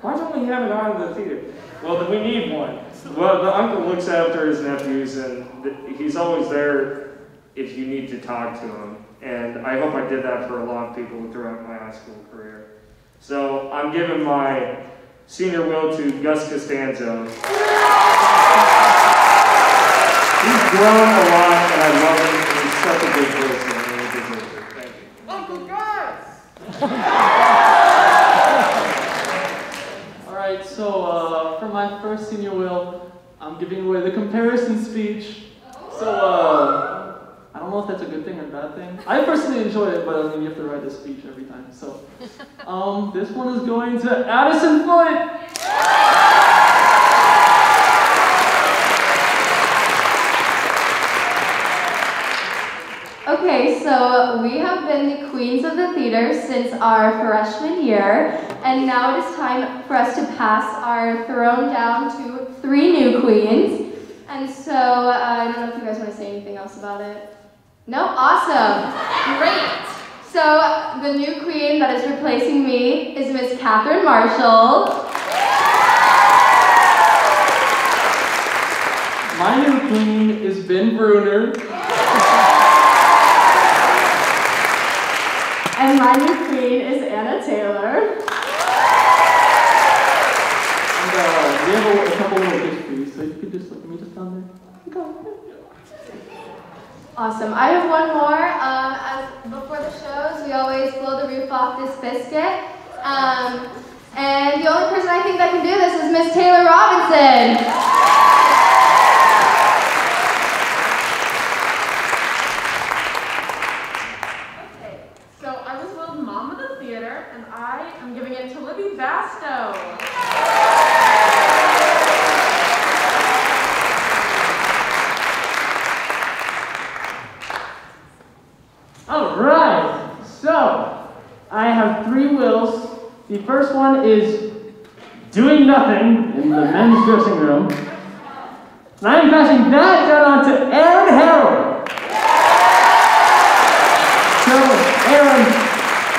Why don't we have it on in the theater? Well, then we need one. Well, the uncle looks after his nephews, and he's always there if you need to talk to him. And I hope I did that for a lot of people throughout my high school career. So I'm giving my senior will to Gus Costanzo. He's grown a lot, and I love him, and he's such a good person, and he deserves it. Thank you. Uncle Gus! All right, so uh, for my first senior will, I'm giving away the comparison speech. So, uh, I don't know if that's a good thing or a bad thing. I personally enjoy it, but I mean, you have to write a speech every time. So, um, this one is going to Addison Foote. Okay, so we have been the queens of the theater since our freshman year, and now it is time for us to pass our throne down to three new queens. And so, uh, I don't know if you guys want to say anything else about it. No? Awesome. Great. So the new queen that is replacing me is Miss Catherine Marshall. My new queen is Ben Bruner. And my new queen is Anna Taylor. And uh, we have a, a couple more gifts for you, so you could just look at me just down there. Awesome. I have one more. Um, as before the shows, we always blow the roof off this biscuit. Um, and the only person I think that can do this is Miss Taylor Robinson. Okay, so I was willed mom of the theater, and I am giving to All right, so I have three wills. The first one is doing nothing in the men's dressing room. And I'm passing that down on to Aaron Harrell. So, Aaron,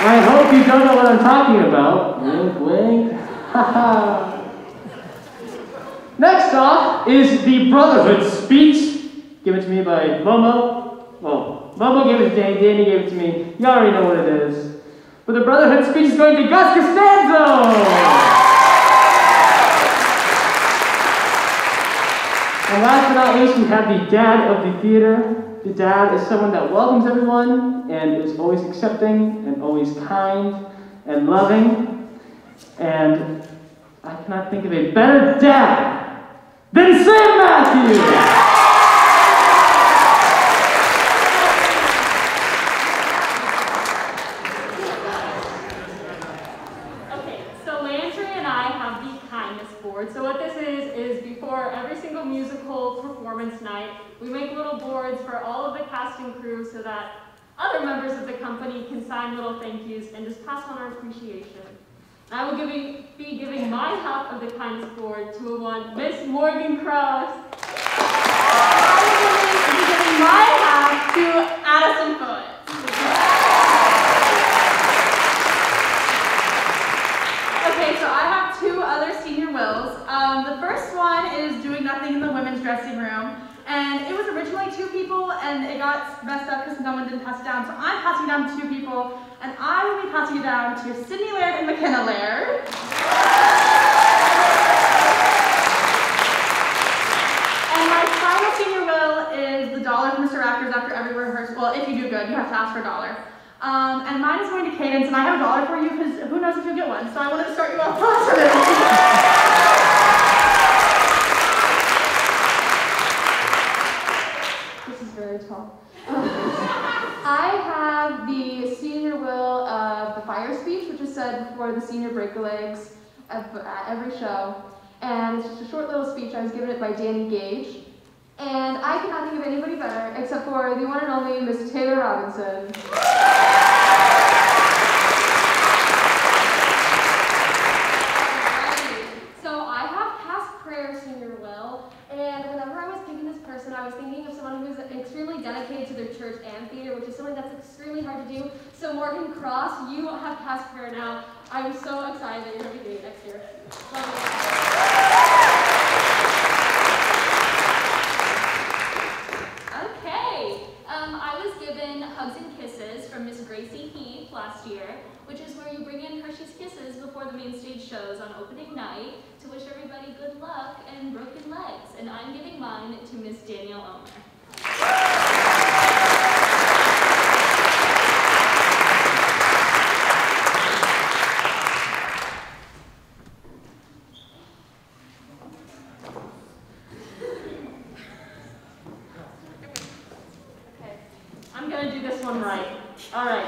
I hope you don't know what I'm talking about. Wink, wink. Next off is the Brotherhood speech, given to me by Momo. Well, Momo gave it to Danny, Danny gave it to me. You already know what it is. But the Brotherhood speech is going to Gus Costanzo! And last but not least, we have the dad of the theater. The dad is someone that welcomes everyone and is always accepting and always kind and loving. And I cannot think of a better dad than Sam Matthews! Okay, so Landry and I have the kindness board. So what this is, is before every single musical performance night, we make little boards for all of the cast and crew so that other members of the company can sign little thank yous and just pass on our appreciation. I will be giving my half of the kindness board to a one, Miss Morgan Cross. I will be giving my half to Addison Foote. Okay, so I have two other senior wills. Um, the first one is doing nothing in the women's dressing room two people and it got messed up because no one didn't pass it down. So I'm passing down to two people and I will be passing it down to Sydney Laird and McKenna Laird. and my final senior will is the dollar from Mr. Raptors after every rehearsal. Well, if you do good, you have to ask for a dollar. Um, and mine is going to Cadence, and I have a dollar for you because who knows if you'll get one. So I wanted to start you off positive. Very tall. Um, I have the senior will of the fire speech, which is said before the senior break the legs at, at uh, every show. And it's just a short little speech. I was given it by Danny Gage. And I cannot think of anybody better except for the one and only Miss Taylor Robinson. So I have past prayer senior will, and whenever I was picking this person, I was thinking of someone who's extremely dedicated to their church and theater, which is something that's extremely hard to do. So Morgan Cross, you have passed prayer now. I'm so excited that you're going to be doing next year. Okay, um, I was given Hugs and Kisses from Miss Gracie Heath last year, which is where you bring in Hershey's Kisses before the main stage shows on opening night to wish everybody good luck and broken legs. And I'm giving mine to Miss Danielle Omer. Okay, I'm gonna do this one right. All right.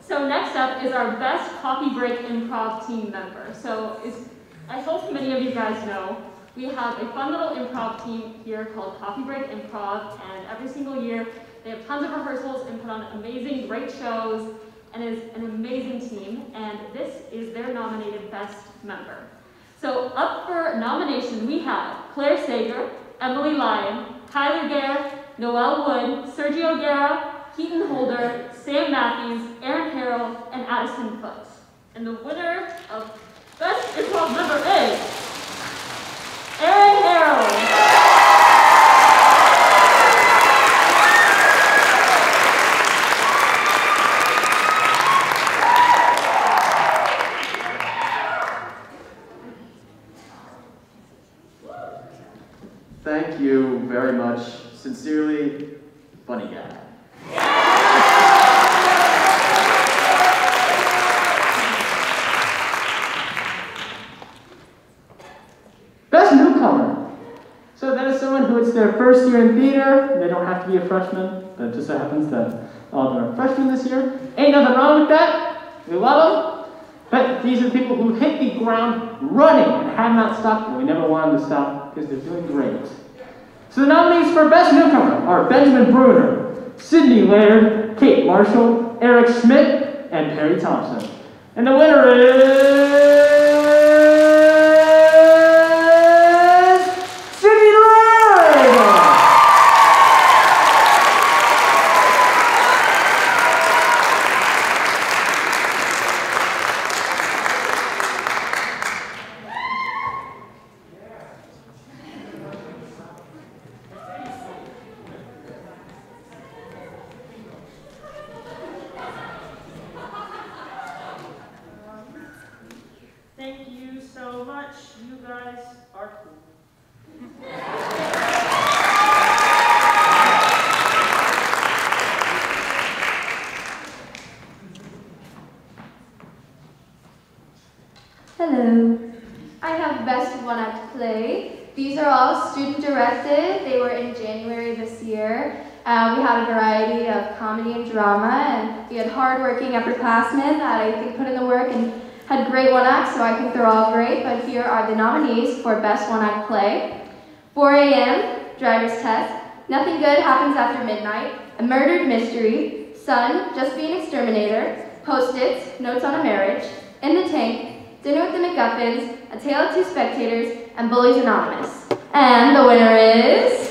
So next up is our best coffee break improv team member. So is, I hope many of you guys know, we have a fun little improv team here called Coffee Break Improv, and every single year they have tons of rehearsals and put on amazing, great shows, and is an amazing team, and this is their nominated best member. So up for nomination, we have Claire Sager, Emily Lyon, Tyler Gare, Noel Wood, Sergio Guerra, Keaton Holder, Sam Matthews, Aaron Harrell, and Addison Foote. And the winner of Best Improv Member is Thank you very much. Sincerely, Funny Guy. Best newcomer. So that is someone who it's their first year in theater. They don't have to be a freshman, but just so happens that all of them are freshmen this year. Ain't nothing wrong with that. We love them. But these are people who hit the ground running and have not stopped, and we never want them to stop because they're doing great. So the nominees for Best Newcomer are Benjamin Bruner, Sydney Laird, Kate Marshall, Eric Schmidt, and Perry Thompson. And the winner is Sydney Laird! Thank you so much. You guys are cool. Hello. I have Best One Act Play. These are all student directed. They were in January this year. Uh, we had a variety of comedy and drama, and we had hardworking upperclassmen that I think put in the work and so I think they're all great. But here are the nominees for Best One Act Play 4 a.m., Driver's Test, Nothing Good Happens After Midnight, A Murdered Mystery, Sun, Just Be an Exterminator, Post-its, Notes on a Marriage, In the Tank, Dinner with the McGuffins, A Tale of Two Spectators, and Bullies Anonymous. And the winner is...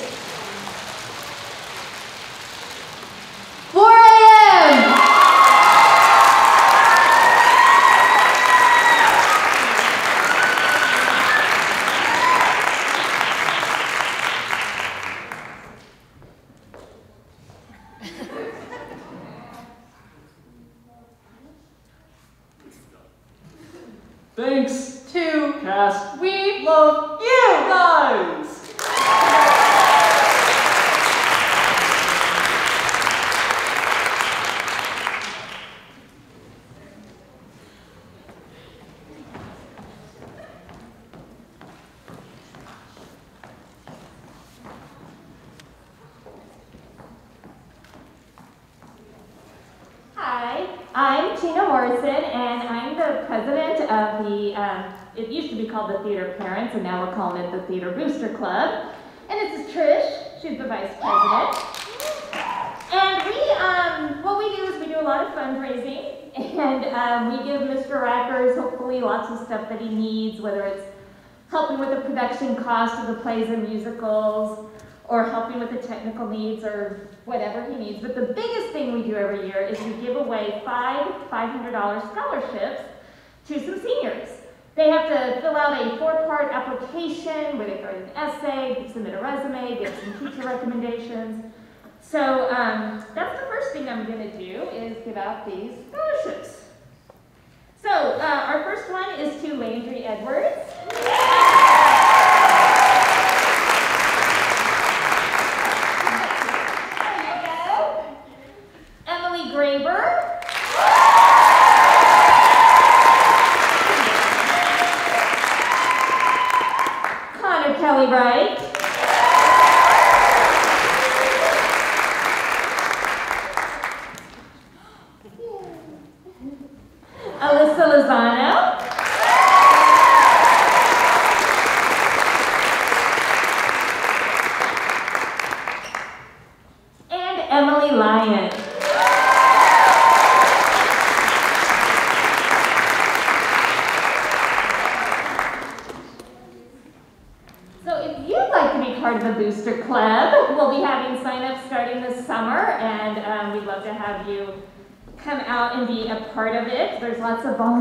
submit a resume, get some teacher recommendations. So um, that's the first thing I'm going to do is give out these scholarships. So uh, our first one is to Landry Edwards.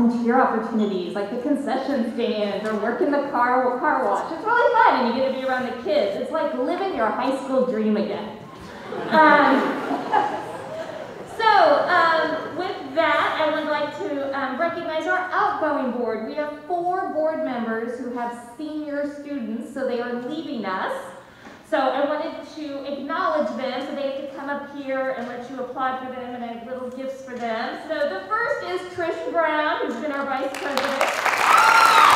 volunteer opportunities like the concession stands or work in the car, car wash. It's really fun and you get to be around the kids. It's like living your high school dream again. Um, so um, with that, I would like to um, recognize our outgoing board. We have four board members who have senior students, so they are leaving us. So I wanted to acknowledge them, so they have to come up here and let you applaud for them, and I have little gifts for them. So the first is Trish Brown, who's been our vice president.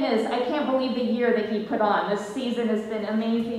goodness, I can't believe the year that he put on. This season has been amazing.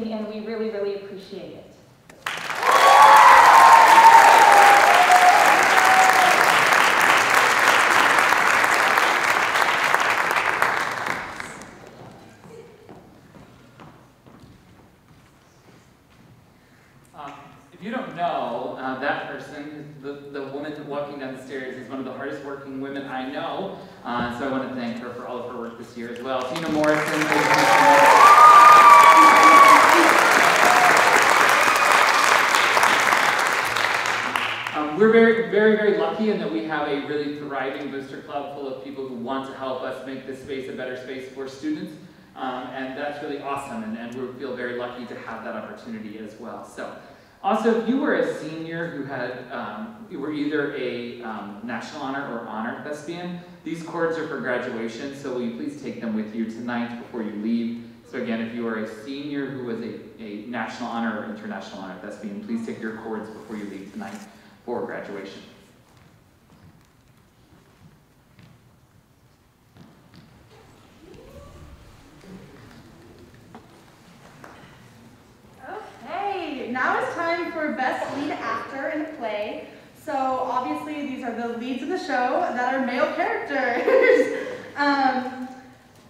Students. Um, and that's really awesome, and, and we feel very lucky to have that opportunity as well. So, also, if you were a senior who had, um, you were either a um, national honor or honor thespian, these cords are for graduation, so will you please take them with you tonight before you leave. So again, if you are a senior who was a, a national honor or international honor thespian, please take your cords before you leave tonight for graduation. Okay, now it's time for Best Lead Actor in a Play. So obviously these are the leads in the show that are male characters. um,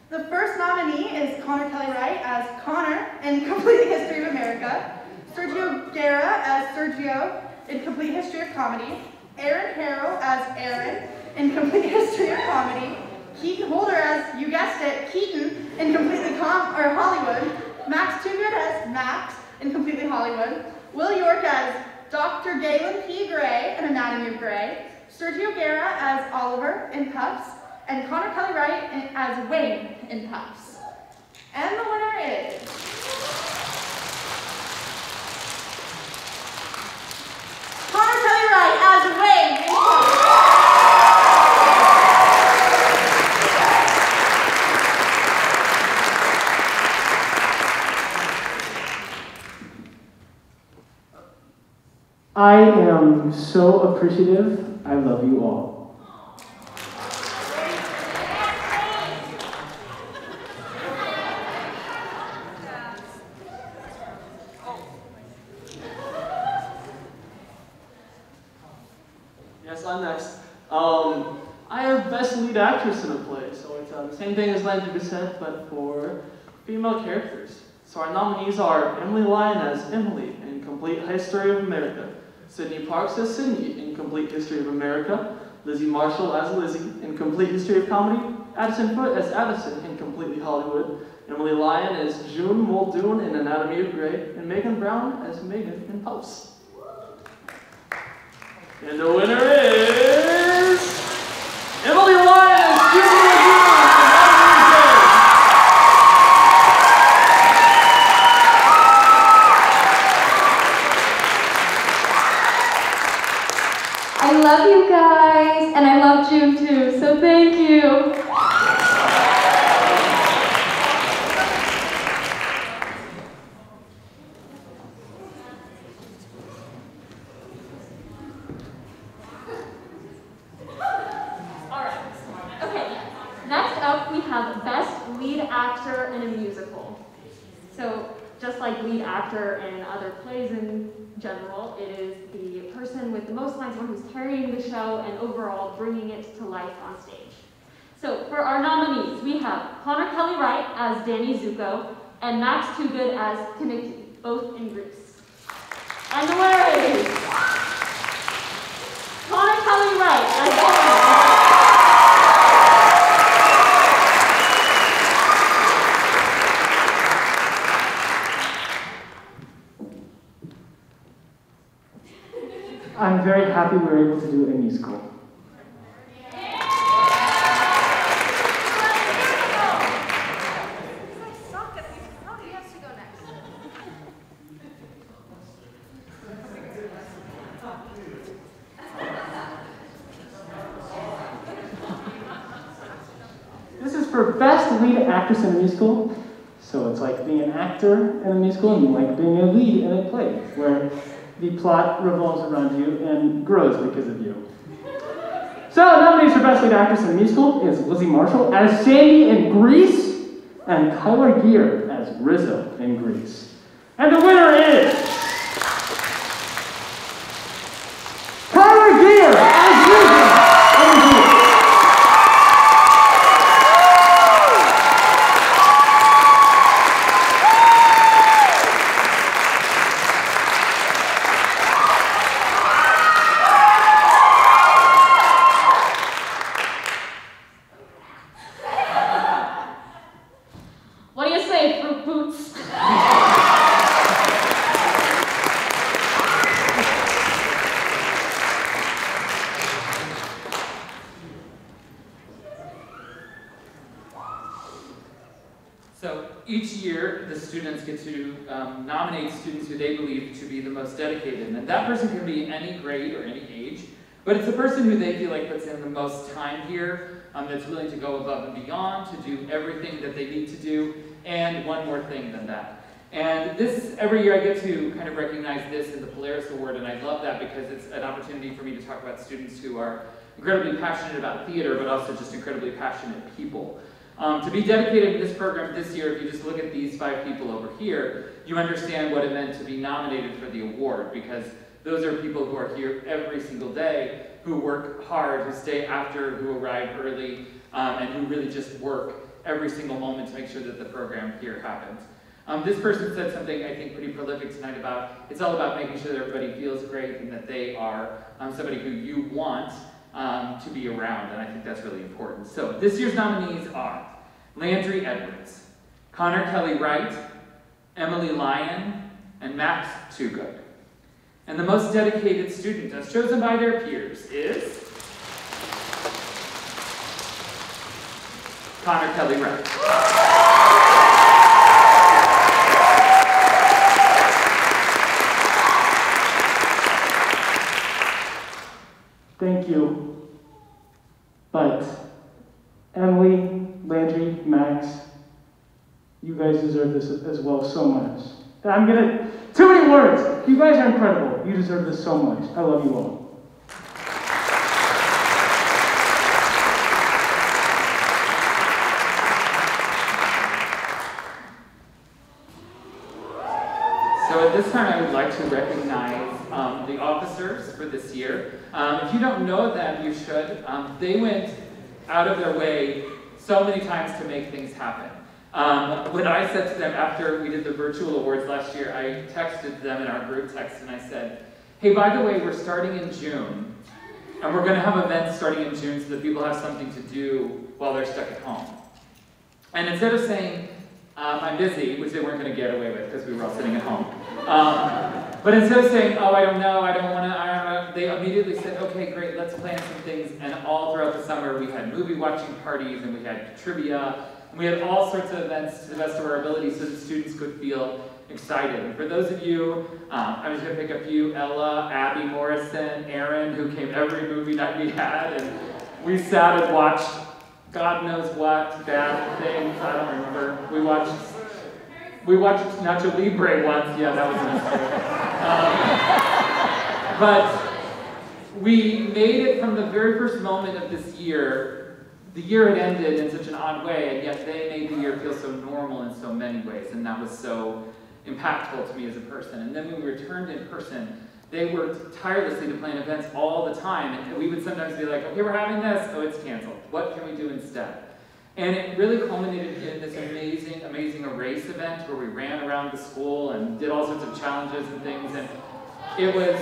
the first nominee is Connor Kelly Wright as Connor in Complete History of America, Sergio Guerra as Sergio in Complete History of Comedy, Aaron Harrell as Aaron in Complete History of Comedy, Keaton Holder as, you guessed it, Keaton in Completely Com or Hollywood, Max Twogood as Max in Completely Hollywood, Will York as Dr. Galen P. Gray in Anatomy of Gray, Sergio Guerra as Oliver in Puffs, and Connor Kelly Wright as Wayne in Puffs. And the winner is... Connor Kelly Wright as Wayne in Puffs. I am so appreciative. I love you all. Yes, I'm next. Um, I have best lead actress in a play, so it's uh, the same thing as Landry Bissett, but for female characters. So our nominees are Emily Lyon as Emily in Complete History of America, Sydney Parks as Sydney in Complete History of America, Lizzie Marshall as Lizzie in Complete History of Comedy, Addison Foote as Addison in Completely Hollywood, Emily Lyon as June Muldoon in Anatomy of Gray, and Megan Brown as Megan in Puffs. And the winner is Emily Lyons, June Muldoon from Anatomy of Gray. I love you guys, and I love June too, so thank you. Alright, okay. Next up, we have Best Lead Actor in a Musical. So, just like lead actor in other plays in general, it is the person with the lines, one who's carrying the show and overall bringing it to life on stage. So, for our nominees, we have Connor Kelly Wright as Danny Zuko and Max Twogood as Kenickie, both in Grease. And the winner is Connor Kelly Wright as Danny. I'm very happy we were able to do it a musical. This is for Best Lead Actress in a Musical. So it's like being an actor in a musical and like being a lead in a play, where the plot revolves around you and grows because of you. So, nominees for Best Lead Actress in a Musical is Lizzie Marshall as Sandy in Grease and Kyler Gear as Rizzo in Grease. And the winner is Kyler Gear as Rizzo in Grease. What do you say, Fruit Boots? So each year, the students get to um, nominate students who they believe to be the most dedicated. And that person can be any grade or any age, but it's the person who they feel like puts in the most time here, um, that's willing to go above and beyond, to do everything that they need to do, and one more thing than that. And this, every year I get to kind of recognize this in the Polaris Award, and I love that because it's an opportunity for me to talk about students who are incredibly passionate about theater, but also just incredibly passionate people. Um, to be dedicated to this program this year, if you just look at these five people over here, you understand what it meant to be nominated for the award, because those are people who are here every single day, who work hard, who stay after, who arrive early, um, and who really just work every single moment to make sure that the program here happens. Um, this person said something I think pretty prolific tonight about it's all about making sure that everybody feels great and that they are um, somebody who you want um, to be around, and I think that's really important. So this year's nominees are Landry Edwards, Connor Kelly Wright, Emily Lyon, and Max Twogood. And the most dedicated student, as chosen by their peers, is Connor Kelly Wright. Thank you. But Emily, Landry, Max, you guys deserve this as well so much. I'm gonna, too many words. You guys are incredible. You deserve this so much. I love you all. So at this time, I would like to recognize um, the officers for this year. Um, if you don't know them, you should. Um, they went out of their way so many times to make things happen. Um, when I said to them after we did the virtual awards last year, I texted them in our group text and I said, hey, by the way, we're starting in June, and we're going to have events starting in June so that people have something to do while they're stuck at home. And instead of saying, um, I'm busy, which they weren't going to get away with because we were all sitting at home. Um, but instead of saying, oh, I don't know, I don't want to, they immediately said, okay, great, let's plan some things. And all throughout the summer, we had movie watching parties and we had trivia. We had all sorts of events to the best of our ability so that students could feel excited. And for those of you, um, I'm just going to pick a few, Ella, Abby Morrison, Aaron, who came every movie night we had. And we sat and watched God knows what bad things. I don't remember. We watched we watched Nacho Libre once. Yeah, that was a mistake. Um, but we made it from the very first moment of this year. The year had ended in such an odd way, and yet they made the year feel so normal in so many ways, and that was so impactful to me as a person. And then when we returned in person, they worked tirelessly to plan events all the time, and we would sometimes be like, okay, we're having this, oh, it's canceled. What can we do instead? And it really culminated in this amazing, amazing race event where we ran around the school and did all sorts of challenges and things. And it was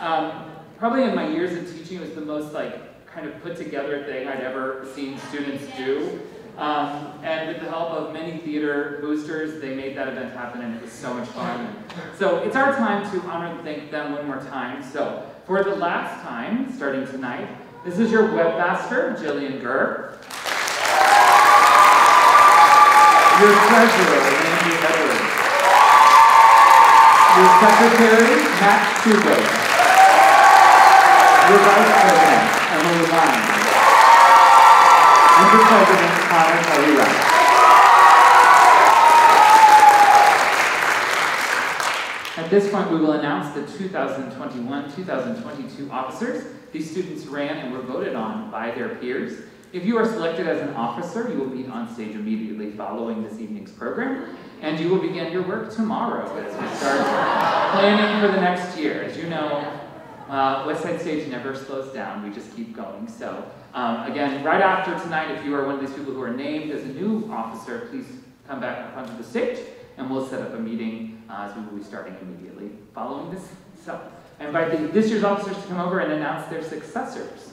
um, probably in my years of teaching, it was the most like kind of put together thing I'd ever seen students do. Um, and with the help of many theater boosters, they made that event happen and it was so much fun. So it's our time to honor and thank them one more time. So for the last time, starting tonight, this is your webmaster, Jillian Gurr. Your treasurer, Andy Edwards. Your secretary, Matt Kubo. Your vice president, At this point, we will announce the 2021-2022 officers. These students ran and were voted on by their peers. If you are selected as an officer, you will be on stage immediately following this evening's program, and you will begin your work tomorrow as we start planning for the next year. As you know, uh, West Side Stage never slows down, we just keep going. So, um, again, right after tonight, if you are one of these people who are named as a new officer, please come back up onto the stage, and we'll set up a meeting uh, as we will be starting immediately following this. So, I invite the, this year's officers to come over and announce their successors.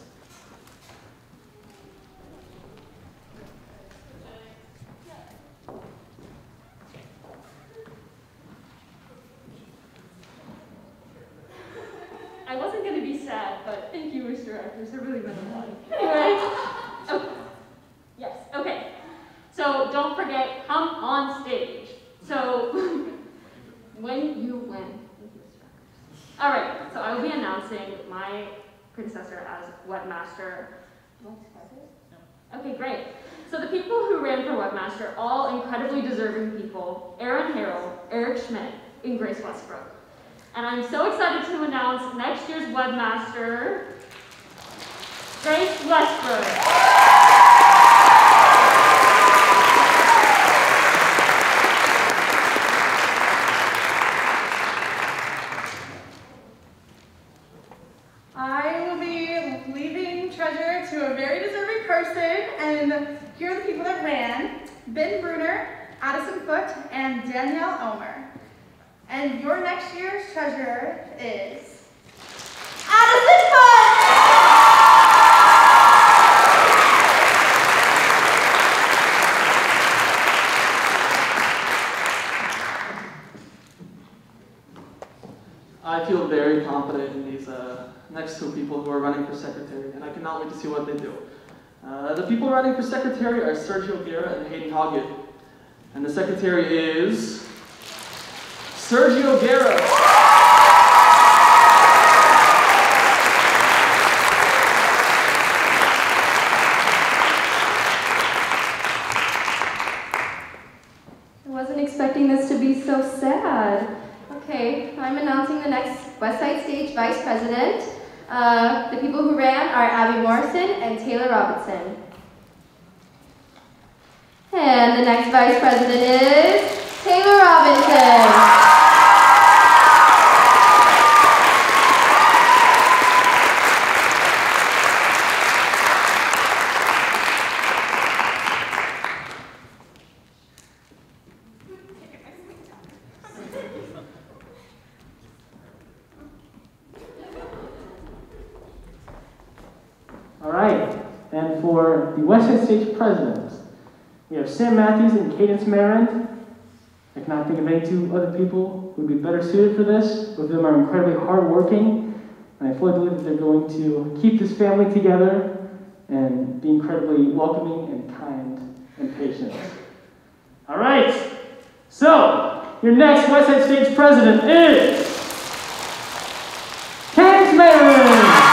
I wasn't going to be sad, but thank you, Mr. Actors. It really meant a lot. Anyway, okay. Yes, okay. So don't forget, come on on stage. So when you win. All right, so I will be announcing my predecessor as webmaster. Okay, great. So the people who ran for webmaster, all incredibly deserving people, Aaron Harrell, Eric Schmidt, and Grace Westbrook. And I'm so excited to announce next year's webmaster, Grace Westbrook. I will be leaving treasure to a very deserving person, and here are the people that ran. Ben Bruner, Addison Foote, and Danielle Omer. And your next year's treasurer is Addison Foote! I feel very confident in these uh, next two people who are running for secretary, and I cannot wait to see what they do. Uh, the people running for secretary are Sergio Guerra and Hayden Hoggett. And the secretary is Sergio Guerra. I wasn't expecting this to be so sad. Okay, I'm announcing the next West Side Stage Vice President. Uh, the people who ran are Abby Morrison and Taylor Robinson. And the next Vice President is Taylor Robinson. All right, and for the West Side Stage presidents, we have Sam Matthews and Cadence Marin. I cannot think of any two other people who would be better suited for this. Both of them are incredibly hardworking, and I fully believe that they're going to keep this family together and be incredibly welcoming and kind and patient. All right, so your next West Side Stage president is Cadence Marin.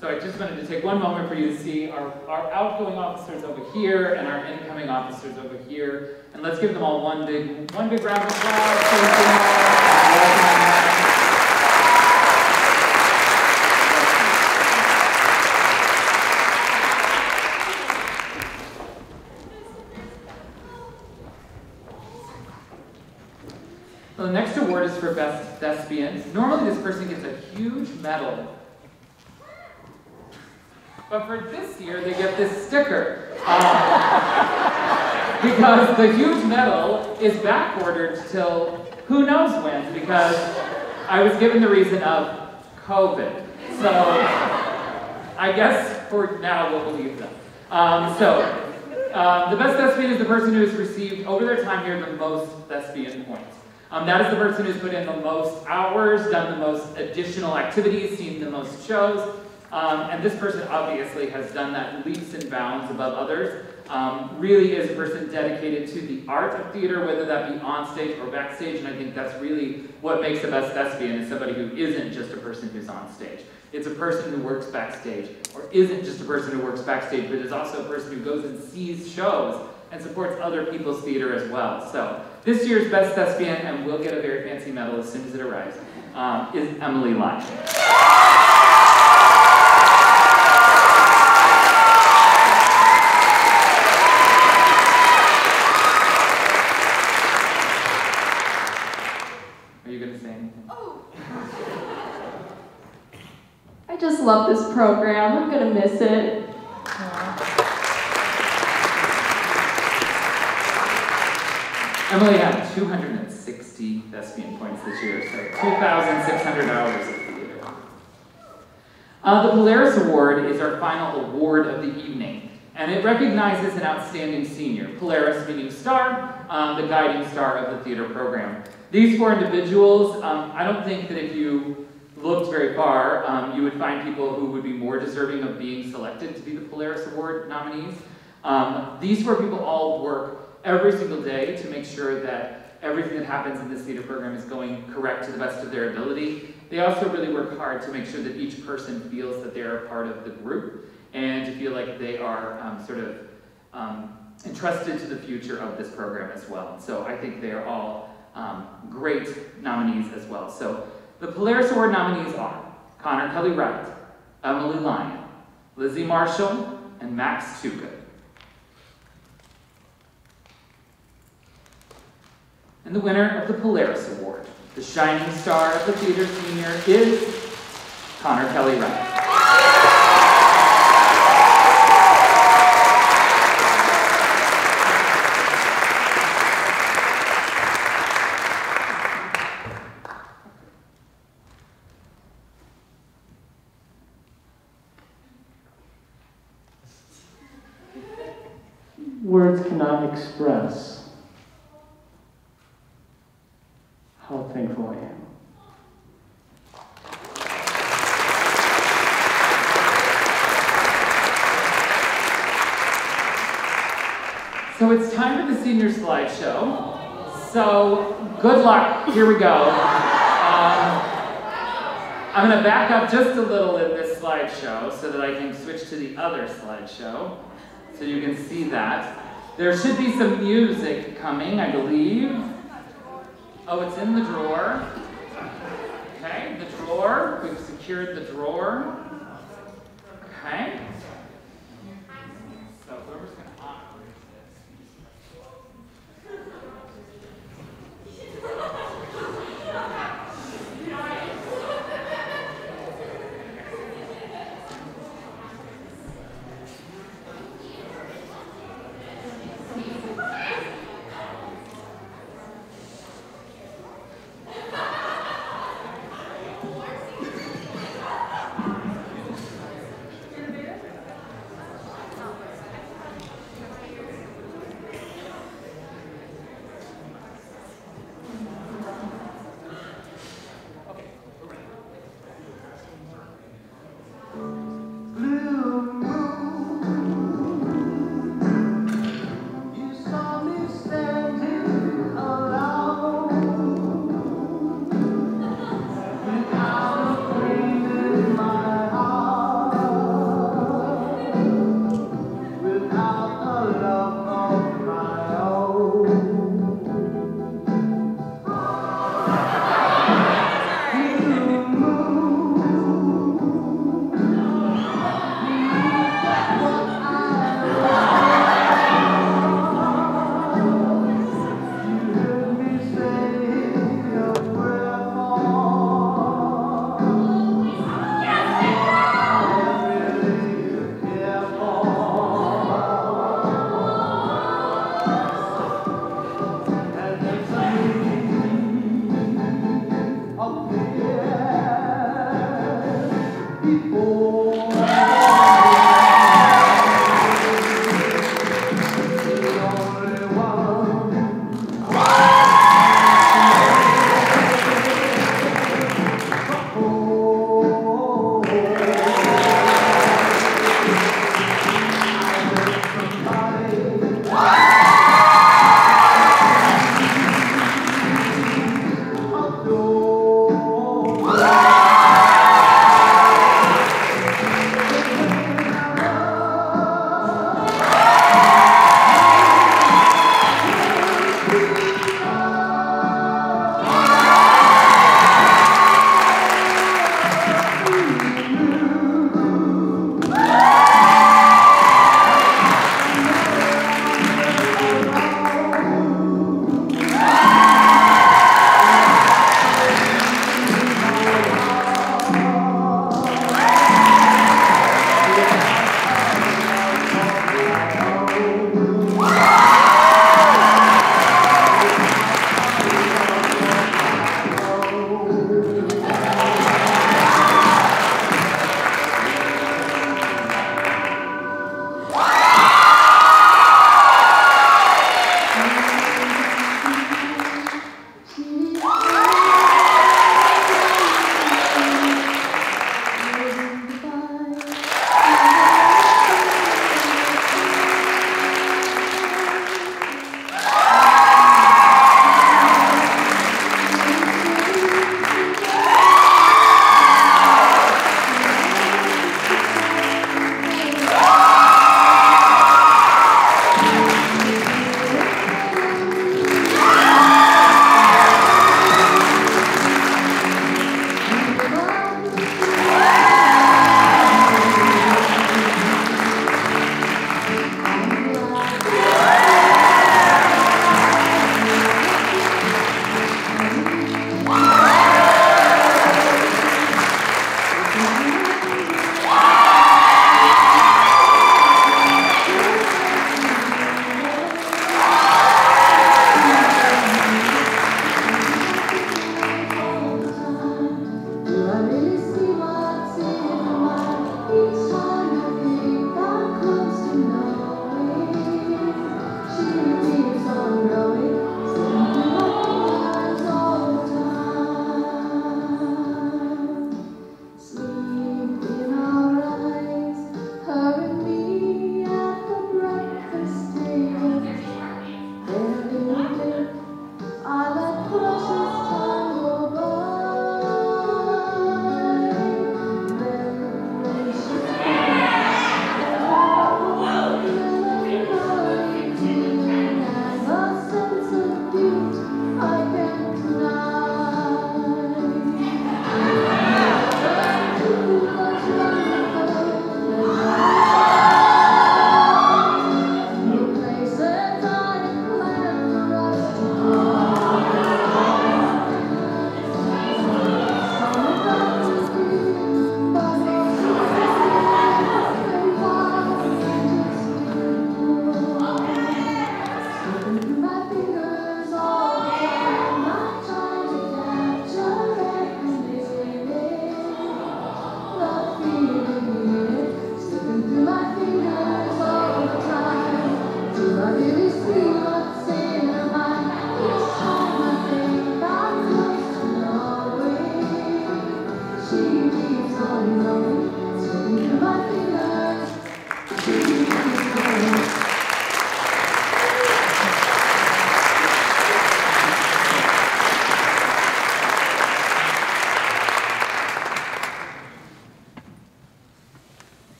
So I just wanted to take one moment for you to see our, our outgoing officers over here and our incoming officers over here. And let's give them all one big, one big round of applause. Thank you all. Welcome. So the next award is for Best Thespian. Normally this person gets a huge medal. But for this year, they get this sticker. Uh, because the huge medal is back ordered till who knows when, because I was given the reason of COVID. So I guess for now we'll believe them. Um, so um, the best thespian is the person who has received over their time here the most thespian points. Um, that is the person who's put in the most hours, done the most additional activities, seen the most shows. Um, and this person obviously has done that leaps and bounds above others. Um, really is a person dedicated to the art of theater, whether that be on stage or backstage. And I think that's really what makes the best thespian is somebody who isn't just a person who's on stage. It's a person who works backstage, or isn't just a person who works backstage, but is also a person who goes and sees shows and supports other people's theater as well. So this year's best thespian, and we'll get a very fancy medal as soon as it arrives, um, is Emily Lyon. Are you going to say anything? I just love this program. I'm gonna miss it. Emily had 260 thespian points this year, so 2,600 hours of theater. Uh, the Polaris Award is our final award of the evening. And it recognizes an outstanding senior, Polaris meaning star, um, the guiding star of the theater program. These four individuals, um, I don't think that if you looked very far, um, you would find people who would be more deserving of being selected to be the Polaris Award nominees. Um, these four people all work every single day to make sure that everything that happens in this theater program is going correct to the best of their ability. They also really work hard to make sure that each person feels that they're a part of the group and to feel like they are um, sort of um, entrusted to the future of this program as well. So I think they are all um, great nominees as well. So the Polaris Award nominees are Connor Kelly Wright, Emily Lyon, Lizzie Marshall, and Max Twogood. And the winner of the Polaris Award, the shining star of the theater senior, is Connor Kelly Wright. Words cannot express how thankful I am. So it's time for the senior slideshow. So good luck. Here we go. Um, I'm going to back up just a little in this slideshow so that I can switch to the other slideshow so you can see that. There should be some music coming, I believe. Oh, it's in the drawer. Okay, the drawer. We've secured the drawer. Okay.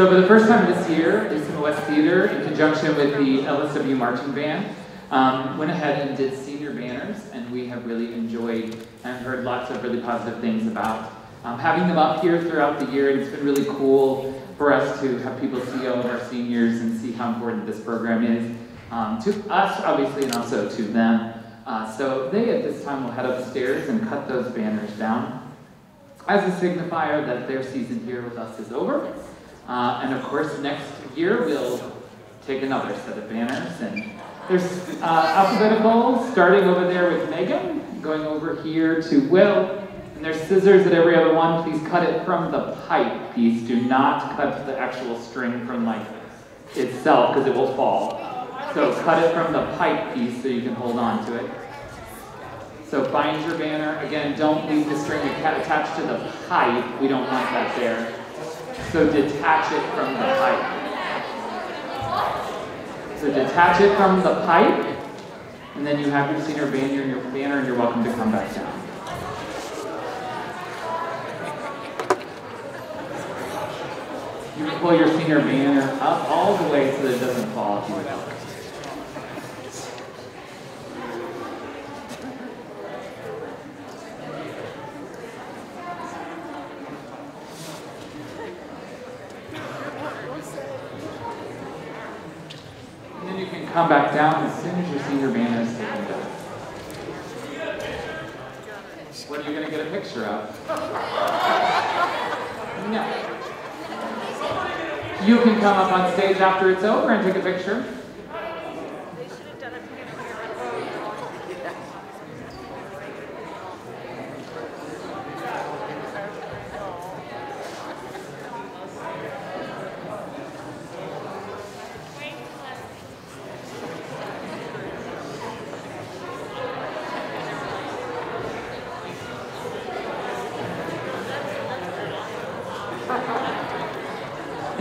So for the first time this year, East and West Theater, in conjunction with the LSW Marching Band, um, went ahead and did senior banners, and we have really enjoyed and heard lots of really positive things about um, having them up here throughout the year. And it's been really cool for us to have people see all of our seniors and see how important this program is um, to us, obviously, and also to them. Uh, so they, at this time, will head upstairs and cut those banners down as a signifier that their season here with us is over. Uh, and of course, next year we'll take another set of banners. And there's uh, alphabetical, starting over there with Megan, going over here to Will. And there's scissors at every other one. Please cut it from the pipe piece. Do not cut the actual string from like itself because it will fall. So cut it from the pipe piece so you can hold on to it. So bind your banner. Again, don't leave the string attached to the pipe. We don't want that there. So detach it from the pipe. So detach it from the pipe, and then you have your senior banner and your banner, and you're welcome to come back down. You can pull your senior banner up all the way so that it doesn't fall if you will. And then you can come back down as soon as you see your senior banner is taken down. What are you going to get a picture of? No. You can come up on stage after it's over and take a picture.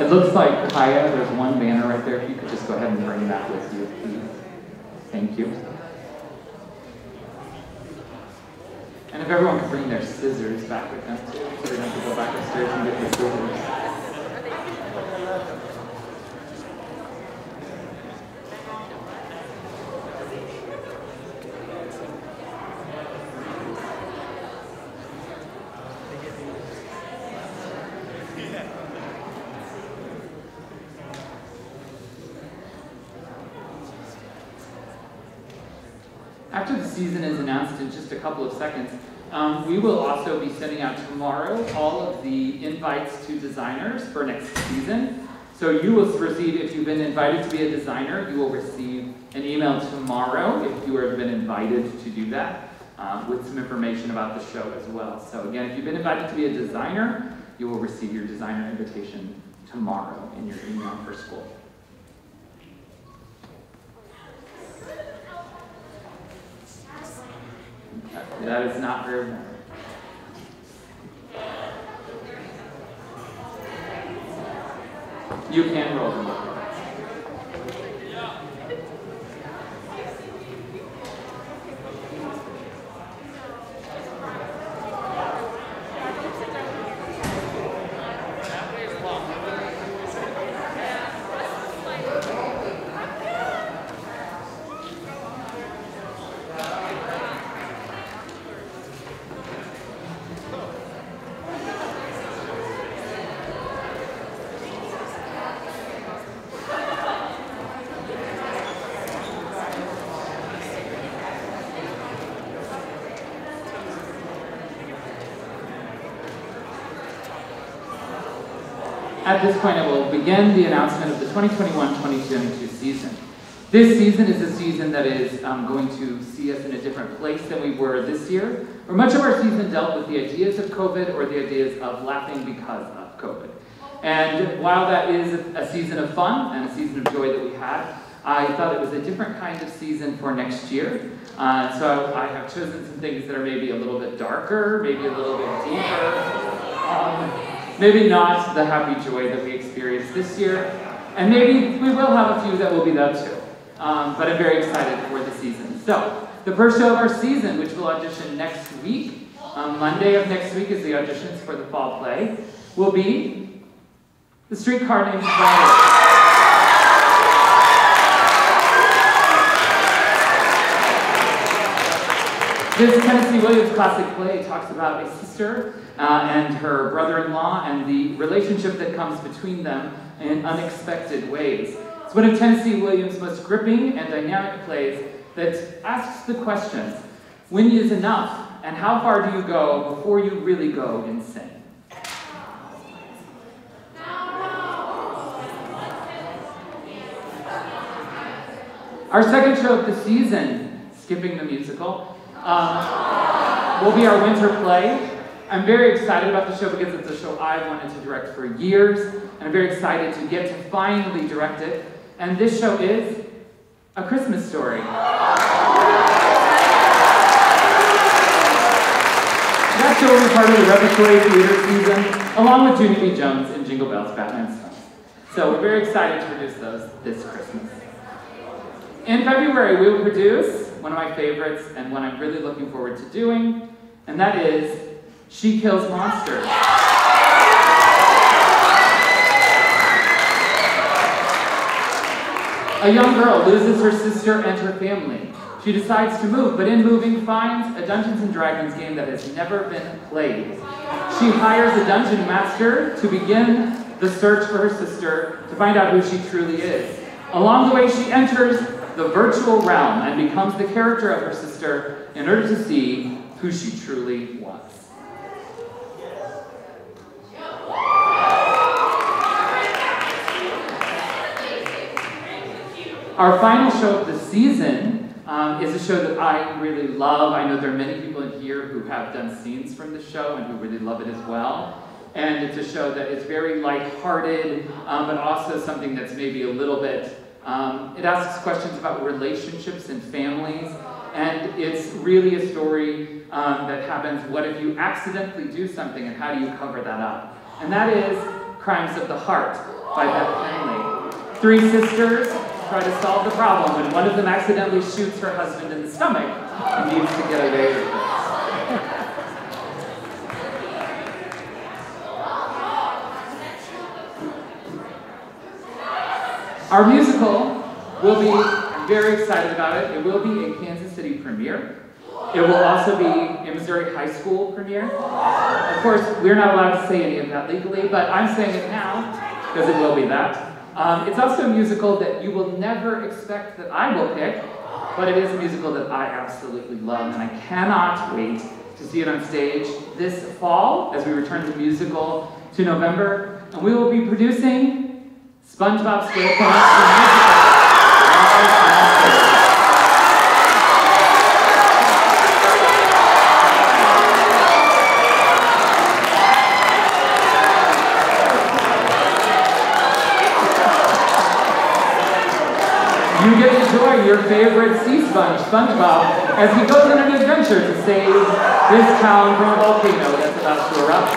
It looks like Kaya, there's one banner right there. If you could just go ahead and bring that with you, please. Thank you. And if everyone could bring their scissors back with them too, so they don't have to go back upstairs and get their scissors. After the season is announced in just a couple of seconds, um, we will also be sending out tomorrow all of the invites to designers for next season. So you will receive, if you've been invited to be a designer, you will receive an email tomorrow if you have been invited to do that uh, with some information about the show as well. So again, if you've been invited to be a designer, you will receive your designer invitation tomorrow in your email for school. That is not very warm. You can roll them. At this point, I will begin the announcement of the 2021-2022 season. This season is a season that is um, going to see us in a different place than we were this year, where much of our season dealt with the ideas of COVID or the ideas of laughing because of COVID. And while that is a season of fun and a season of joy that we had, I thought it was a different kind of season for next year. Uh, so I have chosen some things that are maybe a little bit darker, maybe a little bit deeper. Um, maybe not the happy joy that we experienced this year. And maybe we will have a few that will be that too. Um, but I'm very excited for the season. So, the first show of our season, which will audition next week, um, Monday of next week is the auditions for the fall play, will be The Streetcar Named Violet. This Tennessee Williams classic play talks about a sister uh, and her brother-in-law and the relationship that comes between them in unexpected ways. It's one of Tennessee Williams' most gripping and dynamic plays that asks the questions, when is enough, and how far do you go before you really go insane? Our second show of the season, skipping the musical, um, will be our winter play. I'm very excited about the show because it's a show I've wanted to direct for years, and I'm very excited to get to finally direct it. And this show is A Christmas Story. That show be part of the Repertory Theater season, along with Junie B. Jones and Jingle Bells, Batman Smells. So we're very excited to produce those this Christmas. In February, we will produce one of my favorites and one I'm really looking forward to doing, and that is She Kills Monsters. A young girl loses her sister and her family. She decides to move, but in moving finds a Dungeons & Dragons game that has never been played. She hires a dungeon master to begin the search for her sister to find out who she truly is. Along the way, she enters the virtual realm and becomes the character of her sister in order to see who she truly was. Our final show of the season um, is a show that I really love. I know there are many people in here who have done scenes from the show and who really love it as well. And it's a show that is very lighthearted, um, but also something that's maybe a little bit, um, it asks questions about relationships and families. And it's really a story um, that happens, what if you accidentally do something and how do you cover that up? And that is Crimes of the Heart by Beth Henley. Three sisters try to solve the problem when one of them accidentally shoots her husband in the stomach and needs to get away with it. Our musical will be, I'm very excited about it, it will be a Kansas City premiere. It will also be a Missouri high school premiere. Of course, we're not allowed to say any of that legally, but I'm saying it now because it will be that. Um, it's also a musical that you will never expect that I will pick, but it is a musical that I absolutely love, and I cannot wait to see it on stage this fall as we return the musical to November. And we will be producing SpongeBob SquarePants your favorite sea sponge, SpongeBob, as he goes on an adventure to save this town from a volcano that's about to erupt.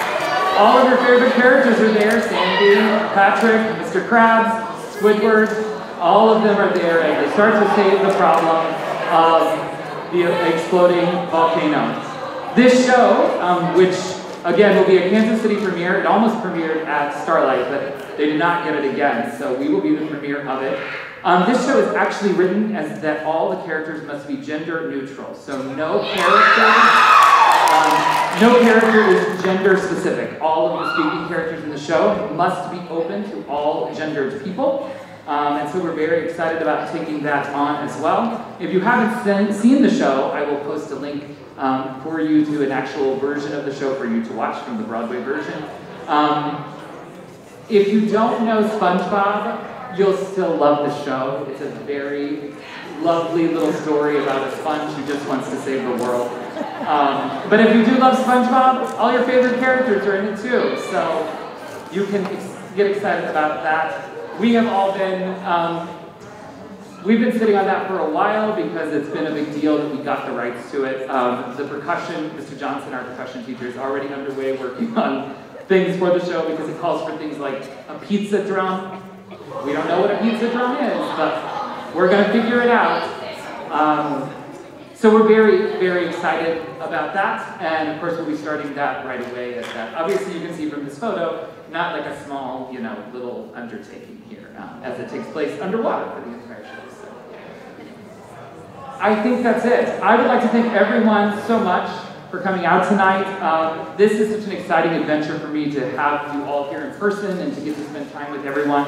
All of your favorite characters are there, Sandy, Patrick, Mr. Krabs, Squidward, all of them are there and they start to save the problem of the exploding volcano. This show, um, which again will be a Kansas City premiere, it almost premiered at Starlight, but they did not get it again, so we will be the premiere of it. Um, this show is actually written as that all the characters must be gender neutral. So no character, um, no character is gender specific. All of the speaking characters in the show must be open to all gendered people. Um, and so we're very excited about taking that on as well. If you haven't seen the show, I will post a link um, for you to an actual version of the show for you to watch from the Broadway version. Um, if you don't know SpongeBob, you'll still love the show. It's a very lovely little story about a sponge who just wants to save the world. Um, but if you do love SpongeBob, all your favorite characters are in it too. So you can ex- get excited about that. We have all been, um, we've been sitting on that for a while because it's been a big deal that we got the rights to it. Um, the percussion, Mr. Johnson, our percussion teacher, is already underway working on things for the show because it calls for things like a pizza drum. We don't know what a pizza drum is, but we're going to figure it out. Um, so we're very, very excited about that, and of course we'll be starting that right away. At that, obviously you can see from this photo, not like a small, you know, little undertaking here, um, as it takes place underwater for the entire show. So. I think that's it. I would like to thank everyone so much for coming out tonight. Um, this is such an exciting adventure for me to have you all here in person and to get to spend time with everyone.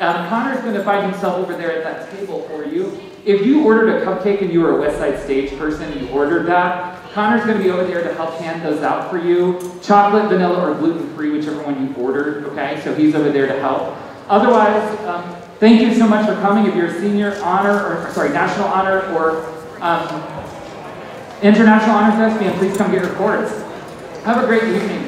Um, Connor's going to find himself over there at that table for you. If you ordered a cupcake and you were a West Side Stage person and you ordered that, Connor's going to be over there to help hand those out for you. Chocolate, vanilla, or gluten-free, whichever one you ordered, okay? So he's over there to help. Otherwise, um, thank you so much for coming. If you're a senior honor, or sorry, national honor, or um, international honor thespian, please come get your cords. Have a great evening.